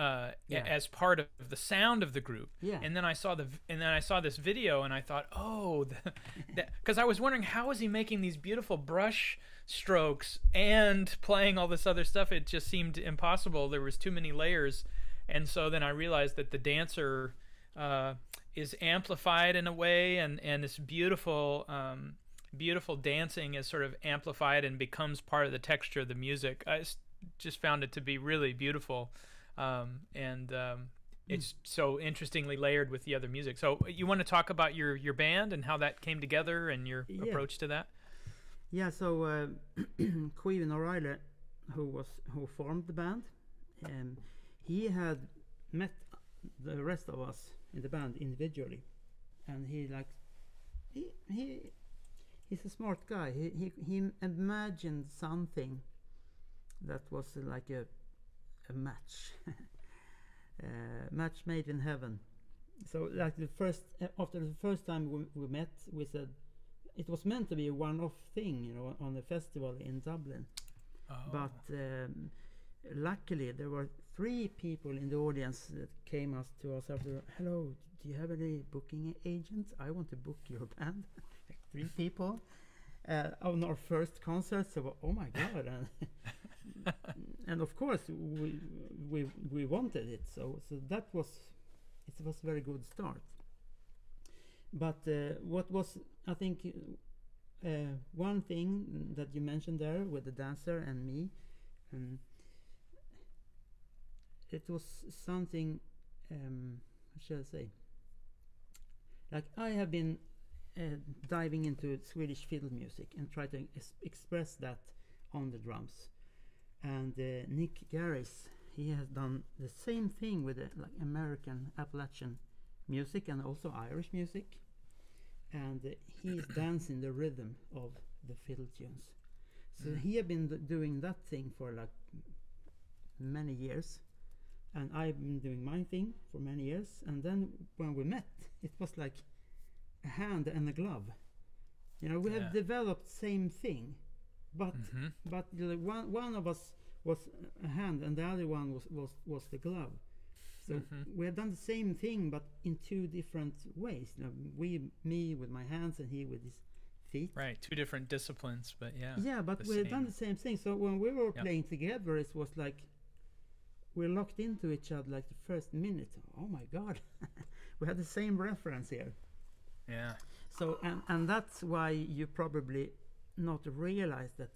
[SPEAKER 1] uh,
[SPEAKER 2] Yeah.
[SPEAKER 1] as part of the sound of the group.
[SPEAKER 2] Yeah.
[SPEAKER 1] And then I saw the and then I saw this video and I thought, oh, because I was wondering how is he making these beautiful brush strokes and playing all this other stuff? It just seemed impossible. There was too many layers, and so then I realized that the dancer uh, is amplified in a way, and and this beautiful. Um, beautiful dancing is sort of amplified and becomes part of the texture of the music. I just found it to be really beautiful, um, and um, it's so interestingly layered with the other music. So you want to talk about your your band and how that came together and your
[SPEAKER 2] Yeah.
[SPEAKER 1] approach to that?
[SPEAKER 2] Yeah. So uh, Caoimhín Ó Raghallaigh, who was who formed the band, um, he had met the rest of us in the band individually, and he like he he he's a smart guy. He he he imagined something that was uh, like a a match, uh, match made in heaven. So like the first uh, after the first time we, we met, we said it was meant to be a one-off thing, you know, on the festival in Dublin.
[SPEAKER 1] Oh,
[SPEAKER 2] But um, luckily, there were three people in the audience that came us to us after. Hello, do you have any booking agents? I want to book your band. like three people uh, on our first concert. So oh my god! And, and of course we we we wanted it. So so that was it was a very good start. But uh, what was I think uh, one thing that you mentioned there with the dancer and me, um, it was something. Um, how should I say? Like I have been uh, diving into Swedish fiddle music and try to es- express that on the drums. And uh, Nic Gareiss, he has done the same thing with the, like American Appalachian music and also Irish music and uh, he is dancing the rhythm of the fiddle tunes. So
[SPEAKER 1] Mm.
[SPEAKER 2] he had been doing that thing for like many years, and I've been doing my thing for many years. And then when we met, it was like hand and a glove. You know, we
[SPEAKER 1] Yeah.
[SPEAKER 2] have developed same thing, but
[SPEAKER 1] hmm
[SPEAKER 2] but the one one of us was a hand and the other one was was was the glove. So
[SPEAKER 1] Mhm.
[SPEAKER 2] we have done the same thing, but in two different ways. You know, we, me with my hands, and he with his feet.
[SPEAKER 1] Right, two different disciplines, but yeah.
[SPEAKER 2] Yeah, but we have done the same thing. So when we were
[SPEAKER 1] Yeah.
[SPEAKER 2] playing together, it was like we locked into each other like the first minute. Oh my god, we had the same reference here.
[SPEAKER 1] Yeah.
[SPEAKER 2] So and and that's why you probably not realize that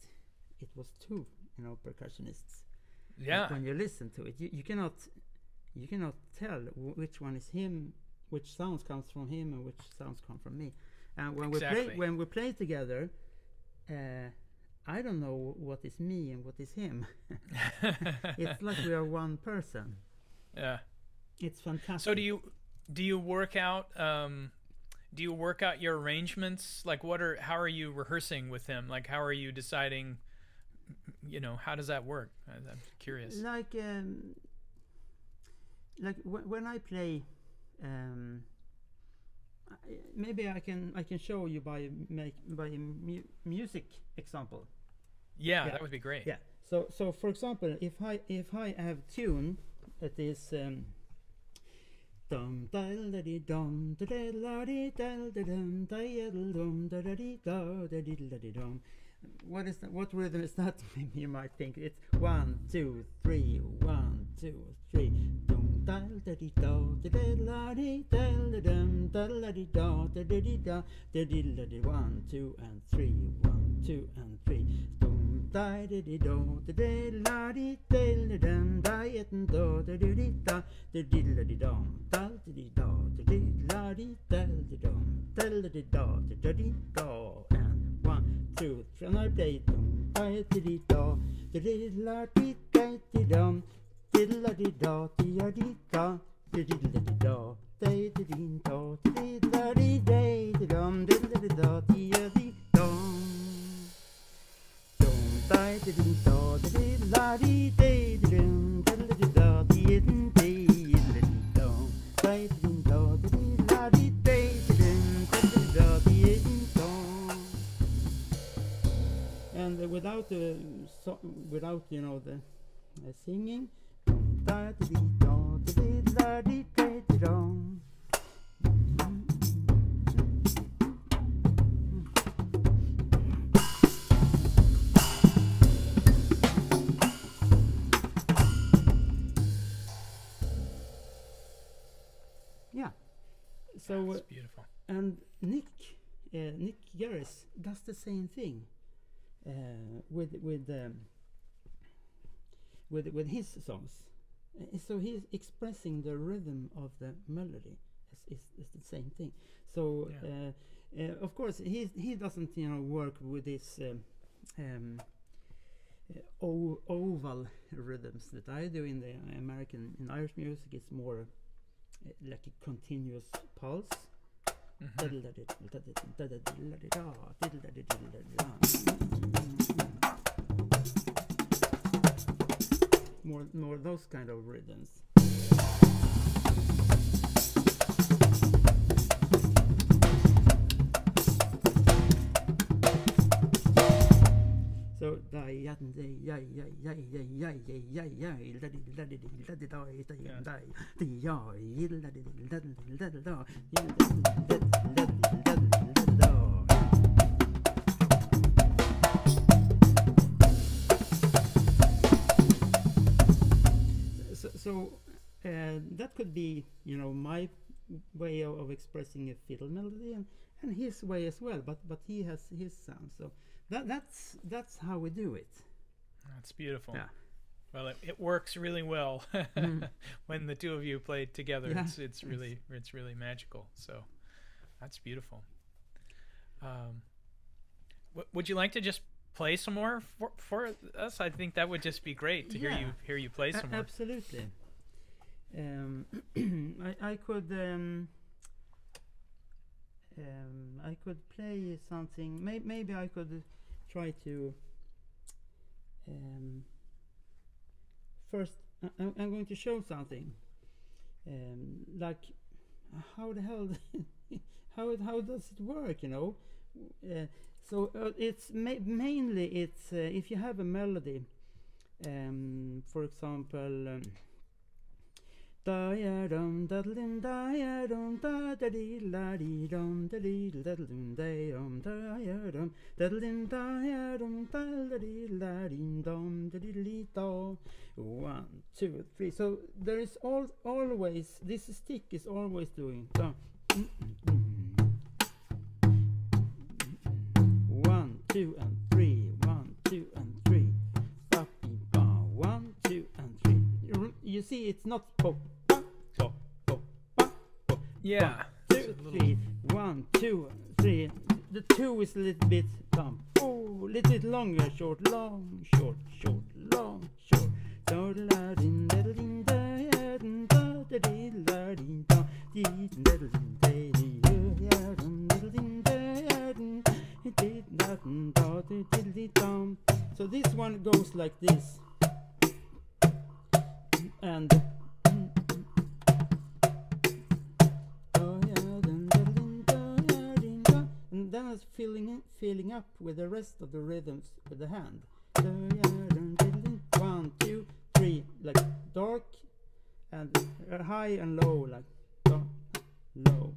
[SPEAKER 2] it was two, you know, percussionists.
[SPEAKER 1] Yeah.
[SPEAKER 2] when you listen to it, you, you cannot you cannot tell w- which one is him, which sounds comes from him, and which sounds come from me. And when we play when we play together, uh, I don't know what is me and what is him. it's like we are one person.
[SPEAKER 1] yeah.
[SPEAKER 2] It's fantastic.
[SPEAKER 1] So do you do you work out um do you work out your arrangements like what are how are you rehearsing with him like how are you deciding you know, how does that work? I'm curious.
[SPEAKER 2] Like um, like wh- when I play, um, maybe I can I can show you by make by mu- music example.
[SPEAKER 1] Yeah,
[SPEAKER 2] yeah.
[SPEAKER 1] that would be great.
[SPEAKER 2] Yeah. So so for example, if I if I have tune that is um, dum dal da di dum da da la di dal da dum da yadel dum da da di da da di da di dum. What is that? What rhythm is that? You might think it's one two three one two three dum dal da di da da da la di dal da dum da la di da da da di da da di la di one two and three one two and three dum da di di do da da la di da da dum da and do da di di da da di la di dum da da di da da di la di da da dum da la di da da da di and one, two, three, day, dum, bye, diddy, da, diddy, la, dee, day, dee, dum, diddle, la, dee, da, dee, a, dee, da, diddle, la, dee, da, day, diddy, da, diddle, la, dee, day, dee, dum, diddle, la, dee, da, dee, a, dee, dum. Dum, bye, diddy, da, diddle, la, dee, day, dee, dum, diddle, la, dee, da, dee, dum. Uh, without the so, without you know the uh, singing da di di do di di la di da di dum. Yeah. So uh,
[SPEAKER 1] That's beautiful.
[SPEAKER 2] and Nic uh, Nic Gareiss does the same thing with with um, with with his songs. Uh, so he's expressing the rhythm of the melody. It's, it's, it's the same thing. So
[SPEAKER 1] Yeah.
[SPEAKER 2] uh, uh, of course he he doesn't you know work with this um, um, uh, o- oval rhythms that I do in the American in Irish music. It's more uh, like a continuous pulse.
[SPEAKER 1] Mhm.
[SPEAKER 2] More, more those kind of rhythms. So da So, uh, that could be, you know, my way of, of expressing a fiddle melody, and, and his way as well. But but he has his sound, so that that's that's how we do it.
[SPEAKER 1] That's beautiful.
[SPEAKER 2] Yeah.
[SPEAKER 1] Well, it, it works really well
[SPEAKER 2] Mm.
[SPEAKER 1] when the two of you play together.
[SPEAKER 2] Yeah.
[SPEAKER 1] It's it's really it's really magical. So that's beautiful. Um, w- would you like to just play some more for, for us? I think that would just be great to hear you hear you play
[SPEAKER 2] A-
[SPEAKER 1] some more.
[SPEAKER 2] absolutely. Um, I I could um, um, I could play something. May, maybe I could try to. Um, first, I, I'm I'm going to show something. Um, like, how the hell, how it- how does it work? You know, uh, so uh, it's ma- mainly it's uh, if you have a melody. Um, for example. Um, Da ya dum da dum da dum dee la dee dum da dee da dum da dum da ya dum da dum da dum dee la dee dum da dee da. One, two, three. So there is all always this stick is always doing da. mm, mm, mm. Two, and three. One, two, and three. Ba, bee, ba. One, two, and three. You You see, it's not pop, pop, pop, pop, pop, pop.
[SPEAKER 1] yeah.
[SPEAKER 2] Two,
[SPEAKER 1] It's a little-
[SPEAKER 2] three. One, two, three. The two is a little bit um, oh, little bit longer, short, long, short, short, long, short. So la din da din da ya din da da di la din da di da din da di ya din da din da ya din So this one goes like this, and. Then it's filling in, filling up with the rest of the rhythms with the hand. One, two, three, like dark and high and low, like low, low,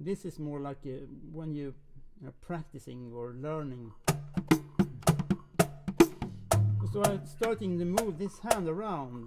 [SPEAKER 2] this is more like when you are practicing or learning. So I'm starting to move this hand around.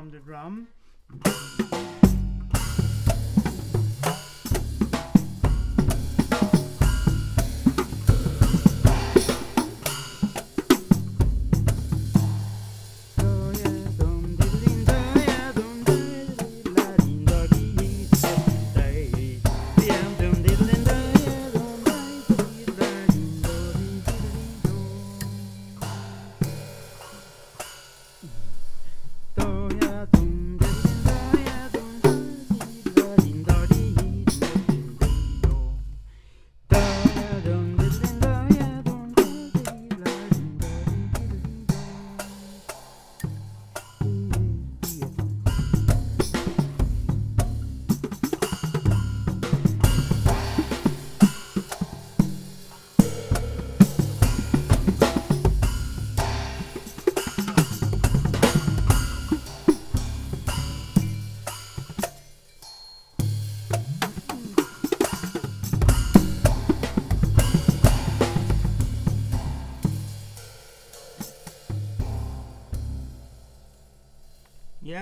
[SPEAKER 2] From the drum.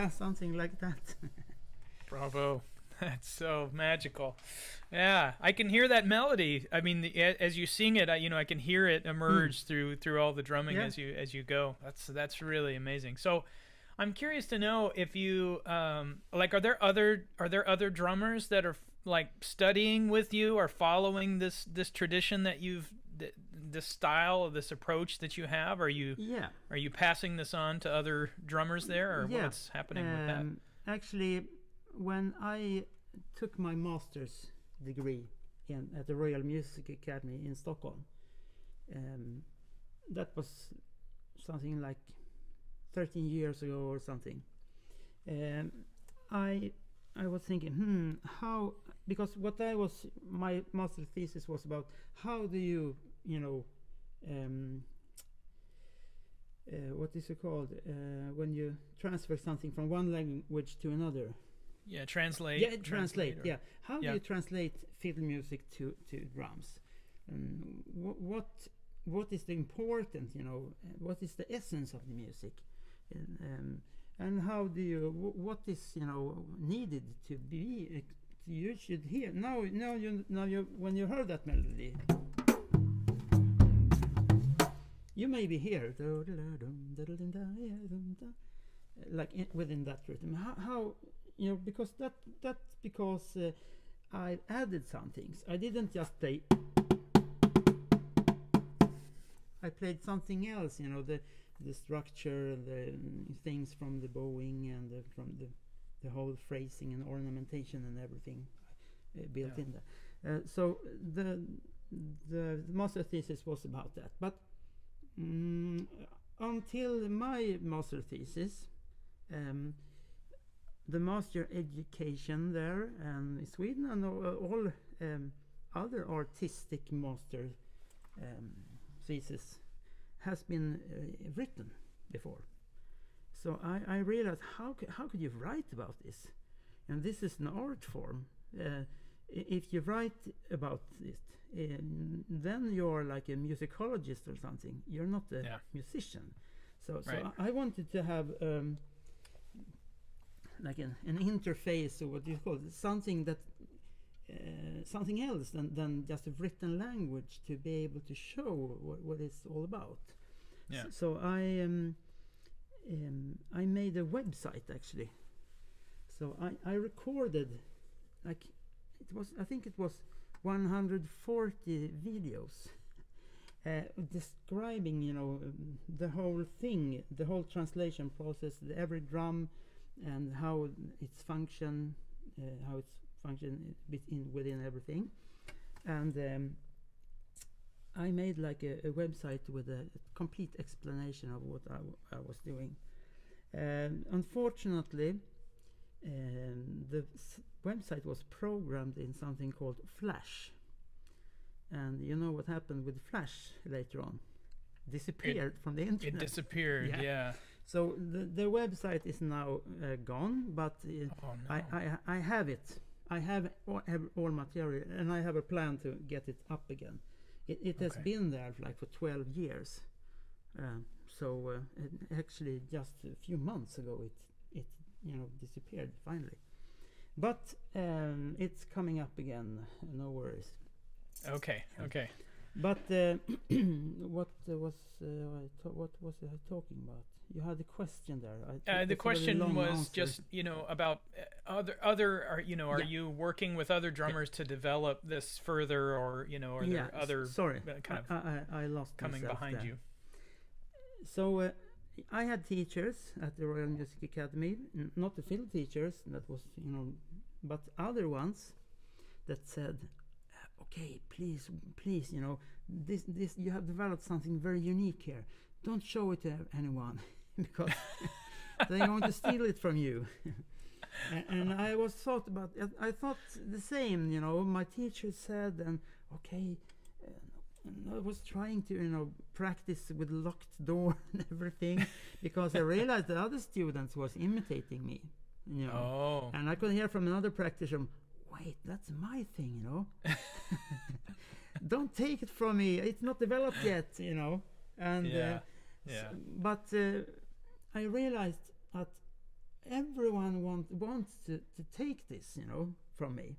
[SPEAKER 2] Yeah, something like that.
[SPEAKER 1] Bravo. That's so magical. Yeah, I can hear that melody. I mean, the, as you sing it, I, you know, I can hear it emerge through through all the drumming
[SPEAKER 2] Yeah.
[SPEAKER 1] as you as you go. That's that's really amazing. So, I'm curious to know if you um like are there other are there other drummers that are like studying with you or following this this tradition that you've this style of this approach that you have? Are you
[SPEAKER 2] yeah.
[SPEAKER 1] are you passing this on to other drummers there, or
[SPEAKER 2] Yeah,
[SPEAKER 1] what's happening with that?
[SPEAKER 2] Um, Actually, when I took my master's degree in, at the Royal Music Academy in Stockholm, um, that was something like 13 years ago or something. Um, I I was thinking, hmm, how? Because what I was my master thesis was about how do you, you know, um, uh, what is it called uh, when you transfer something from one language to another?
[SPEAKER 1] Yeah, translate.
[SPEAKER 2] yeah, translate. Yeah, how
[SPEAKER 1] yeah.
[SPEAKER 2] do you translate fiddle music to to drums? Um, wh- what what is the important? You know, uh, what is the essence of the music? And, um, and how do you? wh- what is you know needed to be? ex- You should hear now. Now you now you when you heard that melody. You may be here, like in, within that rhythm. How, how you know because that that's because uh, I added some things. I didn't just play. I played something else. You know the the structure, the mm, things from the bowing and the, from the the whole phrasing and ornamentation and everything uh, built
[SPEAKER 1] Yeah.
[SPEAKER 2] in there. Uh, so the the, the master thesis was about that. But mm, until my master thesis, um, the master education there um, in Sweden and all, all um, other artistic master um, thesis has been uh, written before. So I, I realized how, how could you write about this? And this is an art form. Uh, if you write about it, um, then you're like a musicologist or something. You're not a yeah. musician. So, so right. I, I, wanted to have um, like an, an interface or what do you call it? Something that uh, something else than, than just a written language to be able to show what, what it's all about. Yeah. So, so I um, um, I made a website actually. So I, I recorded like it was I think it was 140 videos uh, describing you know the whole thing, the whole translation process, the, every drum and how its function, uh, how it's function within within everything, and um, I made like a, a, website with a complete explanation of what I, I was doing. Um, unfortunately, um, the website was programmed in something called Flash. And you know what happened with Flash later on? Disappeared it, from the internet.
[SPEAKER 1] It disappeared, yeah. yeah.
[SPEAKER 2] So the, the website is now uh, gone, but uh, oh, no. I, I, I have it. I have all, have all, material, and I have a plan to get it up again. It, it has been there for like for 12 years. Uh, so uh, actually, just a few months ago, it it you know disappeared finally. But um, it's coming up again. No worries.
[SPEAKER 1] Okay. Okay.
[SPEAKER 2] But uh, what was uh, what was I talking about? You had a question there.
[SPEAKER 1] Uh, the question was answer. just you know about uh, other other are you know are yeah. you working with other drummers yeah. to develop this further or you know are yeah. there other
[SPEAKER 2] sorry
[SPEAKER 1] uh, kind
[SPEAKER 2] of I, I, I lost
[SPEAKER 1] coming behind
[SPEAKER 2] there.
[SPEAKER 1] you.
[SPEAKER 2] So uh, I had teachers at the Royal Music Academy, not the field teachers that was you know, but other ones that said uh, okay, please, please, you know, this, this, you have developed something very unique here. Don't show it to anyone because they're going to steal it from you. and, and, I was thought about, I thought the same, you know, my teacher said, and okay, and I was trying to, you know, practice with locked door and everything because I realized the other students was imitating me, you know.
[SPEAKER 1] Oh.
[SPEAKER 2] And I could hear from another practitioner, wait, that's my thing, you know. Don't take it from me. It's not developed yet, you know. And
[SPEAKER 1] yeah, uh, yeah.
[SPEAKER 2] So, but uh, I realized that everyone want, wants to, to take this, you know, from me.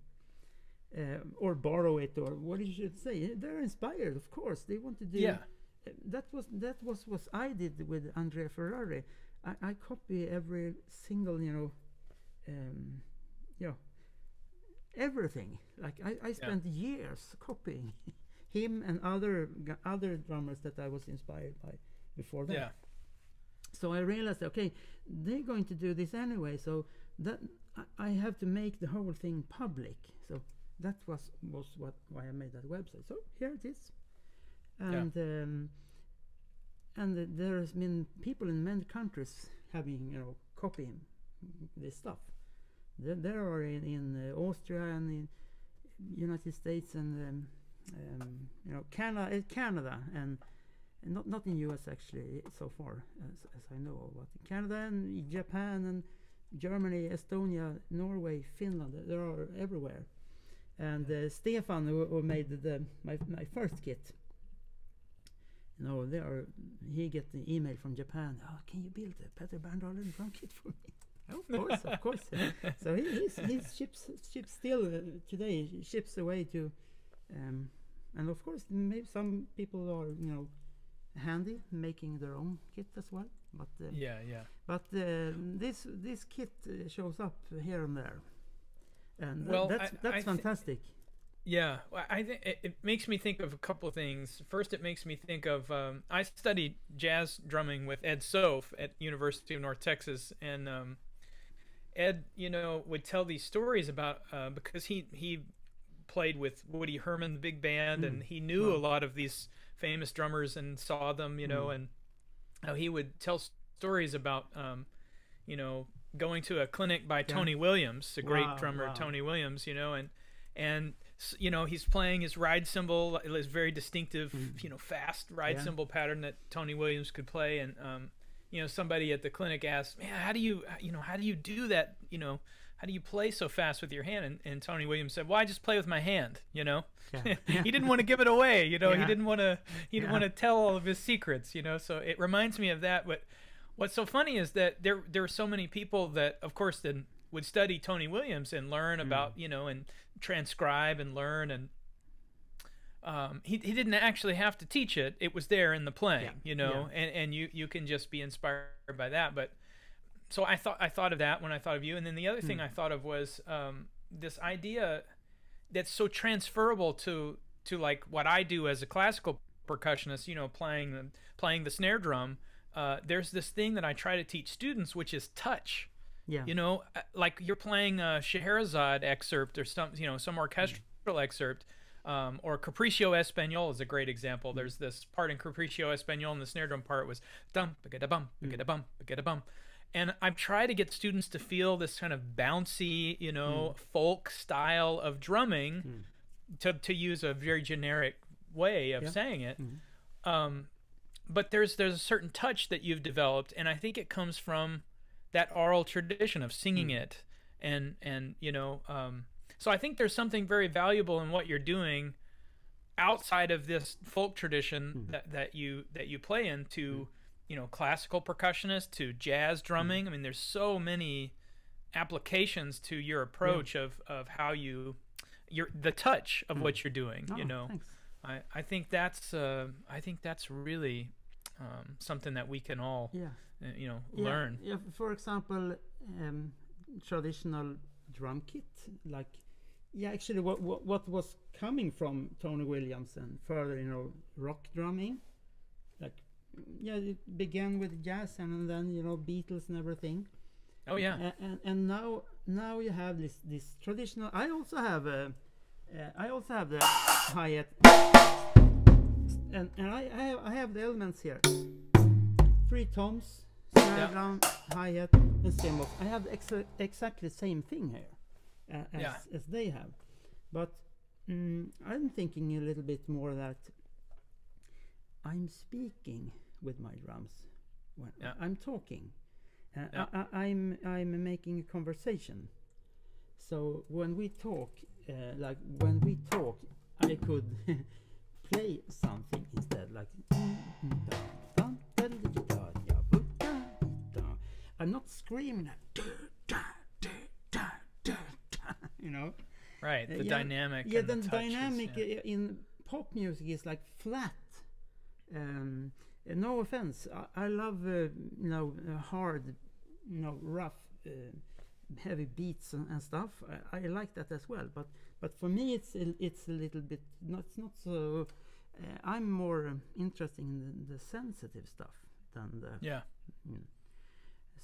[SPEAKER 2] Uh, or borrow it, or what you should say. They're inspired, of course. They want to do.
[SPEAKER 1] Yeah.
[SPEAKER 2] Uh, that was that was what I did with Andrea Ferrari. I, I copy every single, you know, um, you know, everything. Like I, I spent yeah. years copying him and other other drummers that I was inspired by before that. Yeah. So I realized, okay, they're going to do this anyway. So that I, have to make the whole thing public. So that was was what why I made that website. So here it is, and yeah. um, and uh, there has been people in many countries having you know copying this stuff. There, there are in, in uh, Austria and in United States and um, um, you know Canada, uh, Canada and, not not in US actually so far as, as I know, but in Canada and Japan and Germany, Estonia, Norway, Finland, there are everywhere. And uh, Stefan, who, who made the my my first kit, you know, there he get the email from Japan. Oh, can you build a Petter Berndalen drum kit for me? Of course, of course. so he he's, he's ships ships still uh, today ships away to, um, and of course maybe some people are you know handy making their own kit as well. But uh,
[SPEAKER 1] yeah, yeah.
[SPEAKER 2] But uh, this this kit uh, shows up here and there, and
[SPEAKER 1] well,
[SPEAKER 2] that's
[SPEAKER 1] I,
[SPEAKER 2] that's
[SPEAKER 1] I
[SPEAKER 2] fantastic.
[SPEAKER 1] Yeah, I think it, it, makes me think of a couple of things. First, it makes me think of um, I studied jazz drumming with Ed Soph at University of North Texas, and um, Ed, you know, would tell these stories about uh, because he he played with Woody Herman, the big band, and he knew
[SPEAKER 2] Wow.
[SPEAKER 1] a lot of these famous drummers and saw them, you know, and how he would tell stories about, um, you know, going to a clinic by Tony Williams, the great
[SPEAKER 2] Wow,
[SPEAKER 1] drummer
[SPEAKER 2] wow.
[SPEAKER 1] Tony Williams, you know, and and you know he's playing his ride cymbal, his very distinctive, you know, fast ride
[SPEAKER 2] Yeah.
[SPEAKER 1] cymbal pattern that Tony Williams could play, and um, you know, somebody at the clinic asked, "Man, how do you, you know, how do you do that? You know, how do you play so fast with your hand?" And, and Tony Williams said, "Well, I just play with my hand." You know,
[SPEAKER 2] Yeah.
[SPEAKER 1] he didn't want to give it away. You know, he didn't want to. He didn't
[SPEAKER 2] Yeah.
[SPEAKER 1] want to tell all of his secrets. You know, so it reminds me of that. But what's so funny is that there there are so many people that, of course, then would study Tony Williams and learn hmm. about you know and transcribe and learn and um, he, he didn't actually have to teach it. It was there in the play,
[SPEAKER 2] Yeah,
[SPEAKER 1] you know and, and you you can just be inspired by that. But so I thought I thought of that when I thought of you. And then the other thing I thought of was um, this idea that's so transferable to to like what I do as a classical percussionist you know playing the playing the snare drum. Uh, there's this thing that I try to teach students which is touch.
[SPEAKER 2] Yeah.
[SPEAKER 1] you know, uh, like you're playing a Scheherazade excerpt or some, you know, some orchestral excerpt, um, or Capriccio Espanol is a great example. There's this part in Capriccio Espanol, and the snare drum part was dum, ba bum, ba bum, ba bum. And I've tried to get students to feel this kind of bouncy, you know, folk style of drumming, to to use a very generic way of
[SPEAKER 2] Yeah.
[SPEAKER 1] saying it. Um, but there's there's a certain touch that you've developed, and I think it comes from that oral tradition of singing it, and and you know, um, so I think there's something very valuable in what you're doing outside of this folk tradition that, that you that you play in to you know classical percussionist to jazz drumming. I mean, there's so many applications to your approach of of how you your the touch of what you're doing. you
[SPEAKER 2] Oh,
[SPEAKER 1] know.
[SPEAKER 2] Thanks.
[SPEAKER 1] I, I think that's uh, I think that's really um, something that we can all
[SPEAKER 2] Yeah.
[SPEAKER 1] uh, you know
[SPEAKER 2] Yeah,
[SPEAKER 1] learn.
[SPEAKER 2] Yeah, for example, um, traditional drum kit, like yeah, actually, what, what what was coming from Tony Williams and further, you know, rock drumming, like yeah, it began with jazz and then you know Beatles and everything.
[SPEAKER 1] Oh yeah,
[SPEAKER 2] A- and and now now you have this this traditional. I also have a, uh, I also have the hi hat, and and I I have, I have the elements here. Three toms, snare
[SPEAKER 1] Yeah.
[SPEAKER 2] drum, hi hat, and cymbals. I have exa- exactly the same thing here uh, as
[SPEAKER 1] Yeah.
[SPEAKER 2] as they have, but mm, I'm thinking a little bit more that I'm speaking with my drums when
[SPEAKER 1] Yeah.
[SPEAKER 2] I'm talking. Uh,
[SPEAKER 1] Yeah.
[SPEAKER 2] I, I, I'm I'm making a conversation. So when we talk, uh, like when we talk, I could play something instead, like. I'm not screaming. You know.
[SPEAKER 1] right.
[SPEAKER 2] Uh,
[SPEAKER 1] The
[SPEAKER 2] yeah,
[SPEAKER 1] dynamic.
[SPEAKER 2] Yeah, the
[SPEAKER 1] the touch is-
[SPEAKER 2] dynamic
[SPEAKER 1] yeah.
[SPEAKER 2] in pop music is like flat. Um, uh, no offense, I, I love uh, you know hard, you know rough, uh, heavy beats and, and stuff. I, I like that as well. But but for me, it's a, it's a little bit not it's not so. Uh, I'm more um, interested in the, the sensitive stuff than the.
[SPEAKER 1] Yeah,
[SPEAKER 2] mm.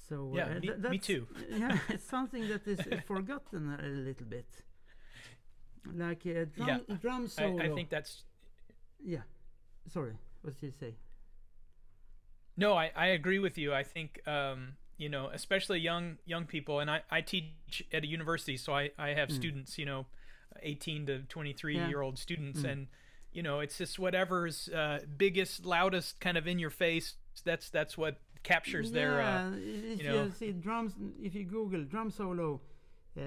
[SPEAKER 2] So
[SPEAKER 1] yeah.
[SPEAKER 2] uh,
[SPEAKER 1] me, me too.
[SPEAKER 2] yeah, it's something that is uh, forgotten a little bit. Like a drum,
[SPEAKER 1] Yeah,
[SPEAKER 2] drum
[SPEAKER 1] I,
[SPEAKER 2] solo.
[SPEAKER 1] I think that's
[SPEAKER 2] Yeah. Sorry, what did you say?
[SPEAKER 1] no. I, I agree with you. I think um, you know, especially young young people, and I, I teach at a university, so I, I have students, you know, 18 to 23
[SPEAKER 2] Mm. Yeah.
[SPEAKER 1] year old students,
[SPEAKER 2] Mm.
[SPEAKER 1] and you know, it's just whatever's uh, biggest, loudest, kind of in your face. That's that's what captures their. Uh,
[SPEAKER 2] yeah, if
[SPEAKER 1] you
[SPEAKER 2] you,
[SPEAKER 1] know-
[SPEAKER 2] see drums, if you Google drum solo, uh,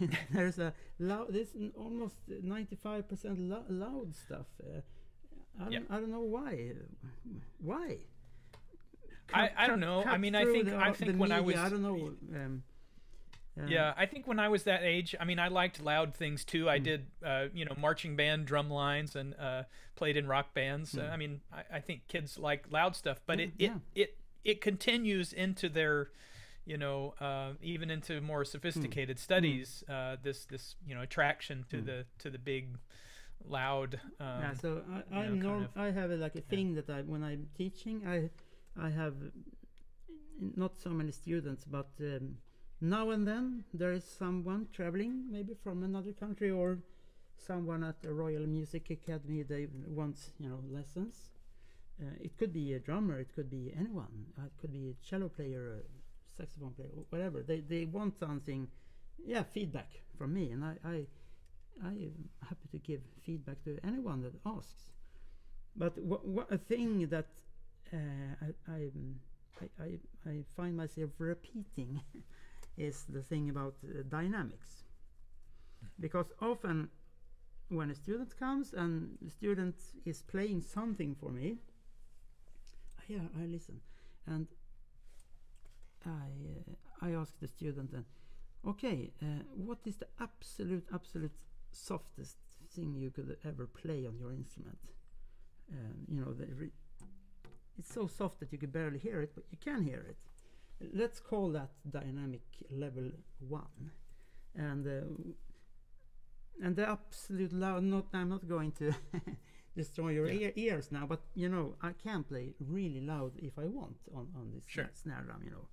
[SPEAKER 2] there's a loud. This almost 95% lo- loud stuff. Uh, I don't,
[SPEAKER 1] Yep.
[SPEAKER 2] I don't know why. Why?
[SPEAKER 1] I-
[SPEAKER 2] Cut-
[SPEAKER 1] I don't know. I mean, I think-
[SPEAKER 2] the,
[SPEAKER 1] I think when I
[SPEAKER 2] media, I
[SPEAKER 1] was-
[SPEAKER 2] don't know. Um, uh,
[SPEAKER 1] Yeah, I think when I was that age, I mean, I liked loud things too. I did, uh, you know, marching band drum lines and uh, played in rock bands. Uh, I mean, I, I think kids like loud stuff, but it,
[SPEAKER 2] Mm, yeah.
[SPEAKER 1] it it it continues into their, you know, uh, even into more sophisticated studies. Uh, this this you know attraction to the to the big, loud. Um,
[SPEAKER 2] yeah, so I, I'm
[SPEAKER 1] kind
[SPEAKER 2] norm-
[SPEAKER 1] of-
[SPEAKER 2] I have a, like a thing that I when I'm teaching I I have not so many students but um, now and then there is someone traveling maybe from another country or someone at the Royal Music Academy they want you know lessons. Uh, it could be a drummer, it could be anyone, uh, it could be a cello player, a saxophone player, whatever. They they want something, yeah, feedback from me, and I I I am happy to give feedback to anyone that asks. But a thing that uh, I, I, I, I find myself repeating is the thing about uh, dynamics. Because often when a student comes and the student is playing something for me, I, I listen and I, uh, I ask the student then, okay, uh, what is the absolute, absolute softest thing you could ever play on your instrument? Um, you know, it's so soft that you could barely hear it, but you can hear it. Let's call that dynamic level one, and uh, and the absolute loud. Not I'm not going to destroy your
[SPEAKER 1] Yeah.
[SPEAKER 2] ear, ears now, but you know I can play really loud if I want on on this
[SPEAKER 1] Sure.
[SPEAKER 2] sna- snare drum. You know,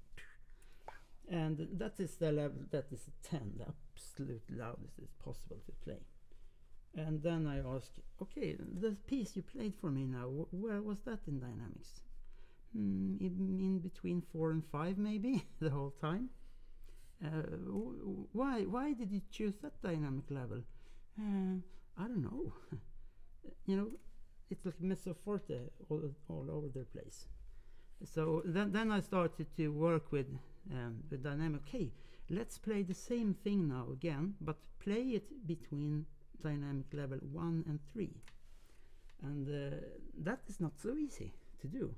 [SPEAKER 2] and that is the level. That is ten, the absolute loudest it's possible to play. And then I ask, okay, the piece you played for me now, wh- where was that in dynamics? Hmm, in, in between four and five, maybe the whole time. Uh, wh- why? Why did you choose that dynamic level? Uh, I don't know. you know, it's like mezzo forte all, all over the place. So then, then I started to work with um, the dynamic. Okay, let's play the same thing now again, but play it between dynamic level 1 and 3 and uh, that is not so easy to do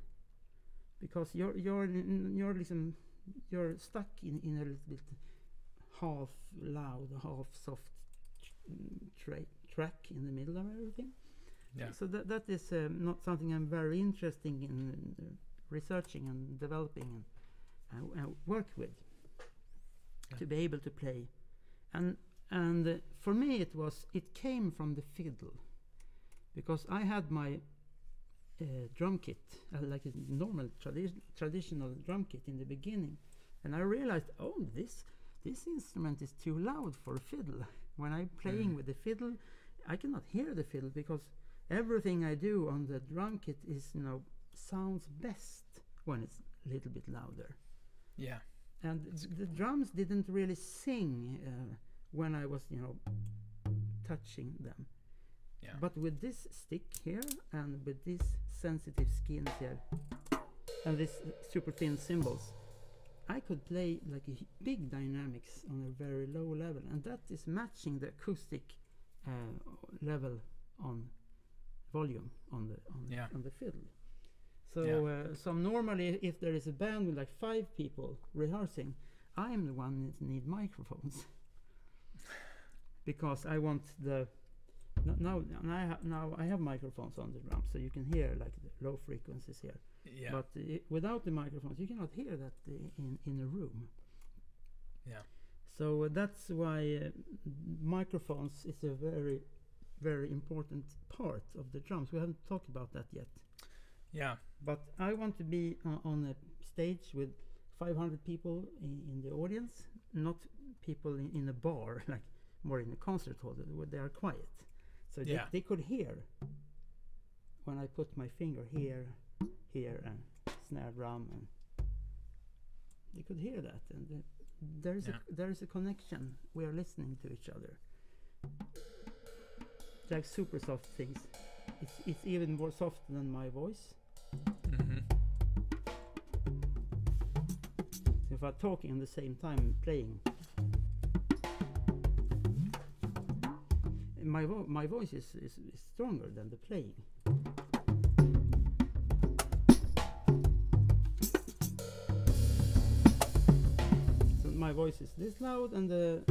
[SPEAKER 2] because you're you're you're liksom, you're stuck in, in a little bit half loud half soft mm, tra- track in the middle of everything
[SPEAKER 1] Yeah.
[SPEAKER 2] so that that is um, not something I'm very interested in uh, researching and developing and uh, uh, work with
[SPEAKER 1] Yeah.
[SPEAKER 2] to be able to play and and uh, for me it was it came from the fiddle because I had my uh, drum kit uh, like a normal tradi- traditional drum kit in the beginning and I realized oh this this instrument is too loud for a fiddle when I'm playing
[SPEAKER 1] Mm.
[SPEAKER 2] with the fiddle I cannot hear the fiddle because everything I do on the drum kit is you know sounds best when it's a little bit louder
[SPEAKER 1] Yeah.
[SPEAKER 2] and the drums didn't really sing uh, when I was, you know, touching them.
[SPEAKER 1] Yeah.
[SPEAKER 2] But with this stick here and with these sensitive skins here and these super thin cymbals, I could play like big dynamics on a very low level, and that is matching the acoustic uh, level on volume on the on,
[SPEAKER 1] Yeah.
[SPEAKER 2] on the fiddle. So,
[SPEAKER 1] Yeah.
[SPEAKER 2] uh, so normally, if there is a band with like five people rehearsing, I am the one that need microphones because I want the now now I, ha- now I have microphones on the drums, so you can hear like the low frequencies here.
[SPEAKER 1] Yeah.
[SPEAKER 2] But uh, without the microphones, you cannot hear that uh, in in a room.
[SPEAKER 1] Yeah.
[SPEAKER 2] So uh, that's why uh, microphones is a very very important part of the drums. We haven't talked about that yet.
[SPEAKER 1] yeah.
[SPEAKER 2] But I want to be uh, on a stage with 500 people in, in the audience, not people in, in a bar, like more in a concert hall where they are quiet. So
[SPEAKER 1] Yeah.
[SPEAKER 2] they, they could hear when I put my finger here, here, and snare drum, and they could hear that. And uh, there is
[SPEAKER 1] Yeah.
[SPEAKER 2] a there is a connection. We are listening to each other. Like super soft things. It's it's even more soft than my voice.
[SPEAKER 1] hmm
[SPEAKER 2] So if I'm talking at the same time playing, my vo- my voice is, is, is stronger than the playing. My voice is this loud, and the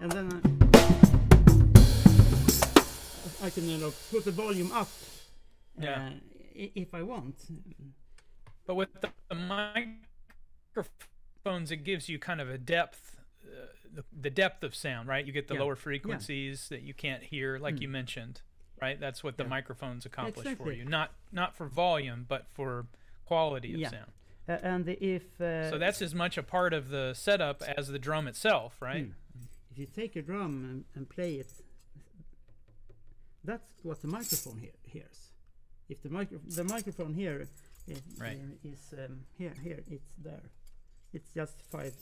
[SPEAKER 2] and then I, I can you know put the volume up
[SPEAKER 1] Yeah.
[SPEAKER 2] uh, if I want.
[SPEAKER 1] But with the, the microphones, it gives you kind of a depth, uh, the, the depth of sound, right? You get the
[SPEAKER 2] Yeah.
[SPEAKER 1] lower frequencies that you can't hear, like
[SPEAKER 2] Mm.
[SPEAKER 1] you mentioned, right? That's what the
[SPEAKER 2] Yeah.
[SPEAKER 1] microphones accomplish for you. Not not for volume, but for quality of
[SPEAKER 2] Yeah.
[SPEAKER 1] sound.
[SPEAKER 2] Uh, and if uh,
[SPEAKER 1] So that's as much a part of the setup as the drum itself, right?
[SPEAKER 2] Mm. if you take a drum and, and play it, that's what the microphone hear, hears. If the micro the microphone here is,
[SPEAKER 1] Right.
[SPEAKER 2] i- is um, here here it's there. It's just five,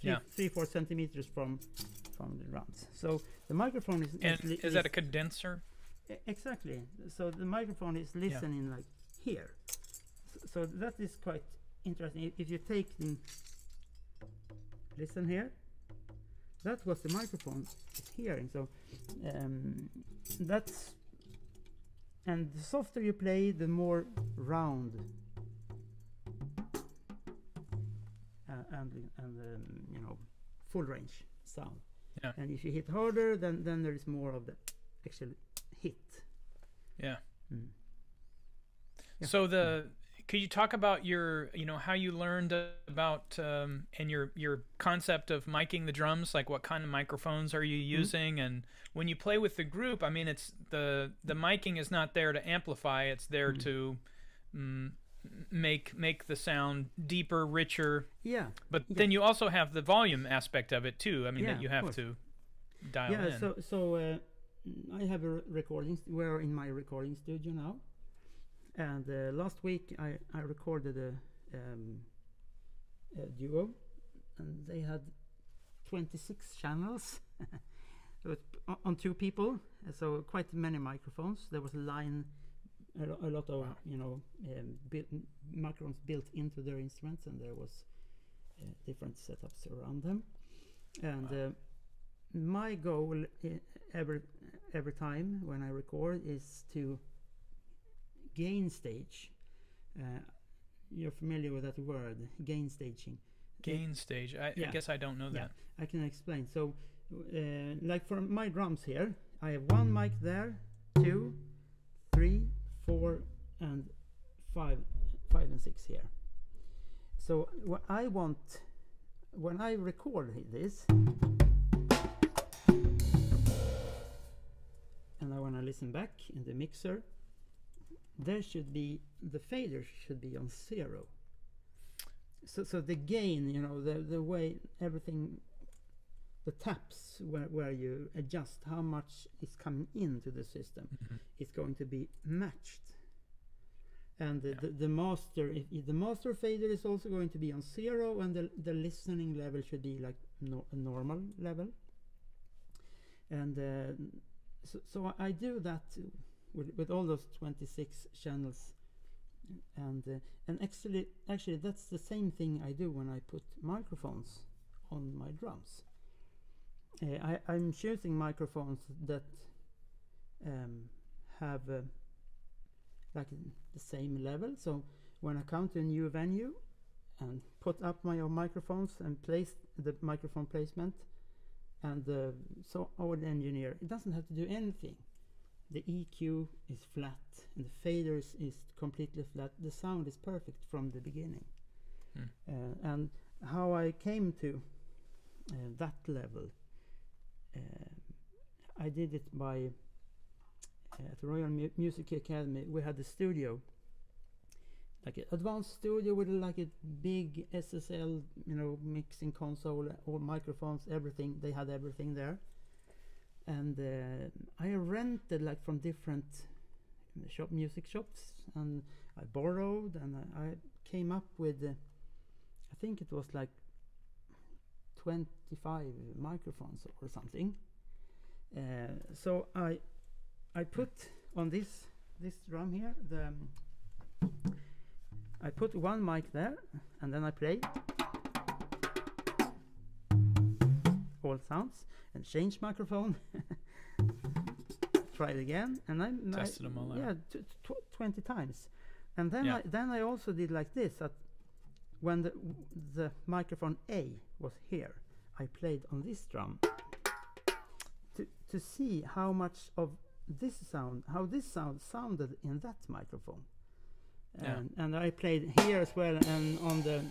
[SPEAKER 2] three,
[SPEAKER 1] Yeah.
[SPEAKER 2] three four centimeters from from the drums. So the microphone is
[SPEAKER 1] And
[SPEAKER 2] actually
[SPEAKER 1] is that a condenser?
[SPEAKER 2] Exactly. So the microphone is listening like here. S- So that is quite interesting. If- If you take the listen here, that's was the microphone is hearing. So um, that's and the softer you play, the more round uh, and and um, you know full range sound.
[SPEAKER 1] Yeah.
[SPEAKER 2] And if you hit harder, then then there is more of the actual hit.
[SPEAKER 1] Yeah.
[SPEAKER 2] Mm. Yeah.
[SPEAKER 1] So the could you talk about your you know how you learned about um, and your your concept of miking the drums like what kind of microphones are you
[SPEAKER 2] Mm-hmm.
[SPEAKER 1] using and when you play with the group I mean it's the the miking is not there to amplify it's there
[SPEAKER 2] Mhm.
[SPEAKER 1] to mm, make make the sound deeper richer
[SPEAKER 2] Yeah.
[SPEAKER 1] but
[SPEAKER 2] Yeah.
[SPEAKER 1] then you also have the volume aspect of it too I mean
[SPEAKER 2] Yeah,
[SPEAKER 1] that you have to dial
[SPEAKER 2] yeah.
[SPEAKER 1] in
[SPEAKER 2] So so uh, I have a recording. st- We're in my recording studio now, and uh, last week I I recorded a, um, a duo, and they had 26 channels. It was o- on two people, uh, so quite many microphones. There was a line, a, a lot of you know um, built, microphones built into their instruments, and there was uh, different setups around them. And uh, my goal i- every every time when I record is to gain stage. Uh, you're familiar with that word, gain staging.
[SPEAKER 1] gain stage I, I guess I don't know
[SPEAKER 2] Yeah.
[SPEAKER 1] that
[SPEAKER 2] I can explain. So, uh, like for my drums here, I have one mic there, two, three, four, and five, five and six here. So what I want when I record this, and I want to listen back in the mixer, there should be the fader should be on zero. So, so the gain, you know, the the way everything, the taps where where you adjust how much is coming into the system
[SPEAKER 1] Mhm.
[SPEAKER 2] is going to be matched. And the,
[SPEAKER 1] Yeah.
[SPEAKER 2] the, the master, if, if the master fader is also going to be on zero, and the, the listening level should be like no, a normal level. And uh, so, so I- I do that with, with all those 26 channels. And uh, and actually, actually, that's the same thing I do when I put microphones on my drums. Uh, I, I'm choosing microphones that um, have uh, like the same level. So when I come to a new venue and put up my own microphones and place the microphone placement, and uh, so our engineer, it doesn't have to do anything. The EQ is flat and the fader is, is completely flat. The sound is perfect from the beginning.
[SPEAKER 1] Hmm.
[SPEAKER 2] Uh, and how I came to uh, that level, uh, I did it by uh, at the Royal Mu- Music Academy. We had a studio, like an advanced studio with like a big SSL, you know, mixing console, all microphones, everything. They had everything there, and uh, I rented like from different shop music shops, and I borrowed, and I, I came up with, uh, I think it was like 25 microphones or something. Uh, so I I put on this this drum here the um, I put one mic there and then I play all sounds and change microphone. Try it again and I I-
[SPEAKER 1] Tested 'em all out.
[SPEAKER 2] Yeah, t- tw- twenty times, and then
[SPEAKER 1] Yeah.
[SPEAKER 2] I then I also did like this that when the the microphone A was here, I played on this drum to to see how much of this sound, how this sound sounded in that microphone.
[SPEAKER 1] Yeah.
[SPEAKER 2] And, and I played here as well and on the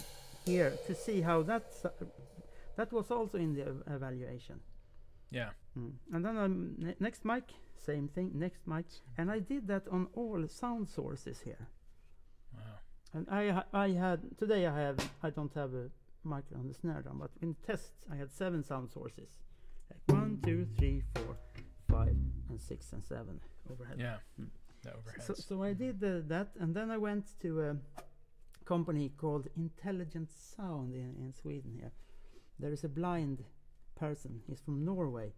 [SPEAKER 2] here to see how that that was also in the ev- evaluation.
[SPEAKER 1] Yeah
[SPEAKER 2] Mm. And then um, ne- next mic, same thing, next mic, and I did that on all sound sources here.
[SPEAKER 1] wow
[SPEAKER 2] And I ha- I had today I have I don't have a mic on the snare drum, but in tests I had seven sound sources, like one, two, three, four, five, and six and seven overhead.
[SPEAKER 1] Yeah.
[SPEAKER 2] Mm.
[SPEAKER 1] The overheads.
[SPEAKER 2] So, so I did uh, that, and then I went to a company called Intelligent Sound in, in Sweden. Here, there is a blind person. He's from Norway.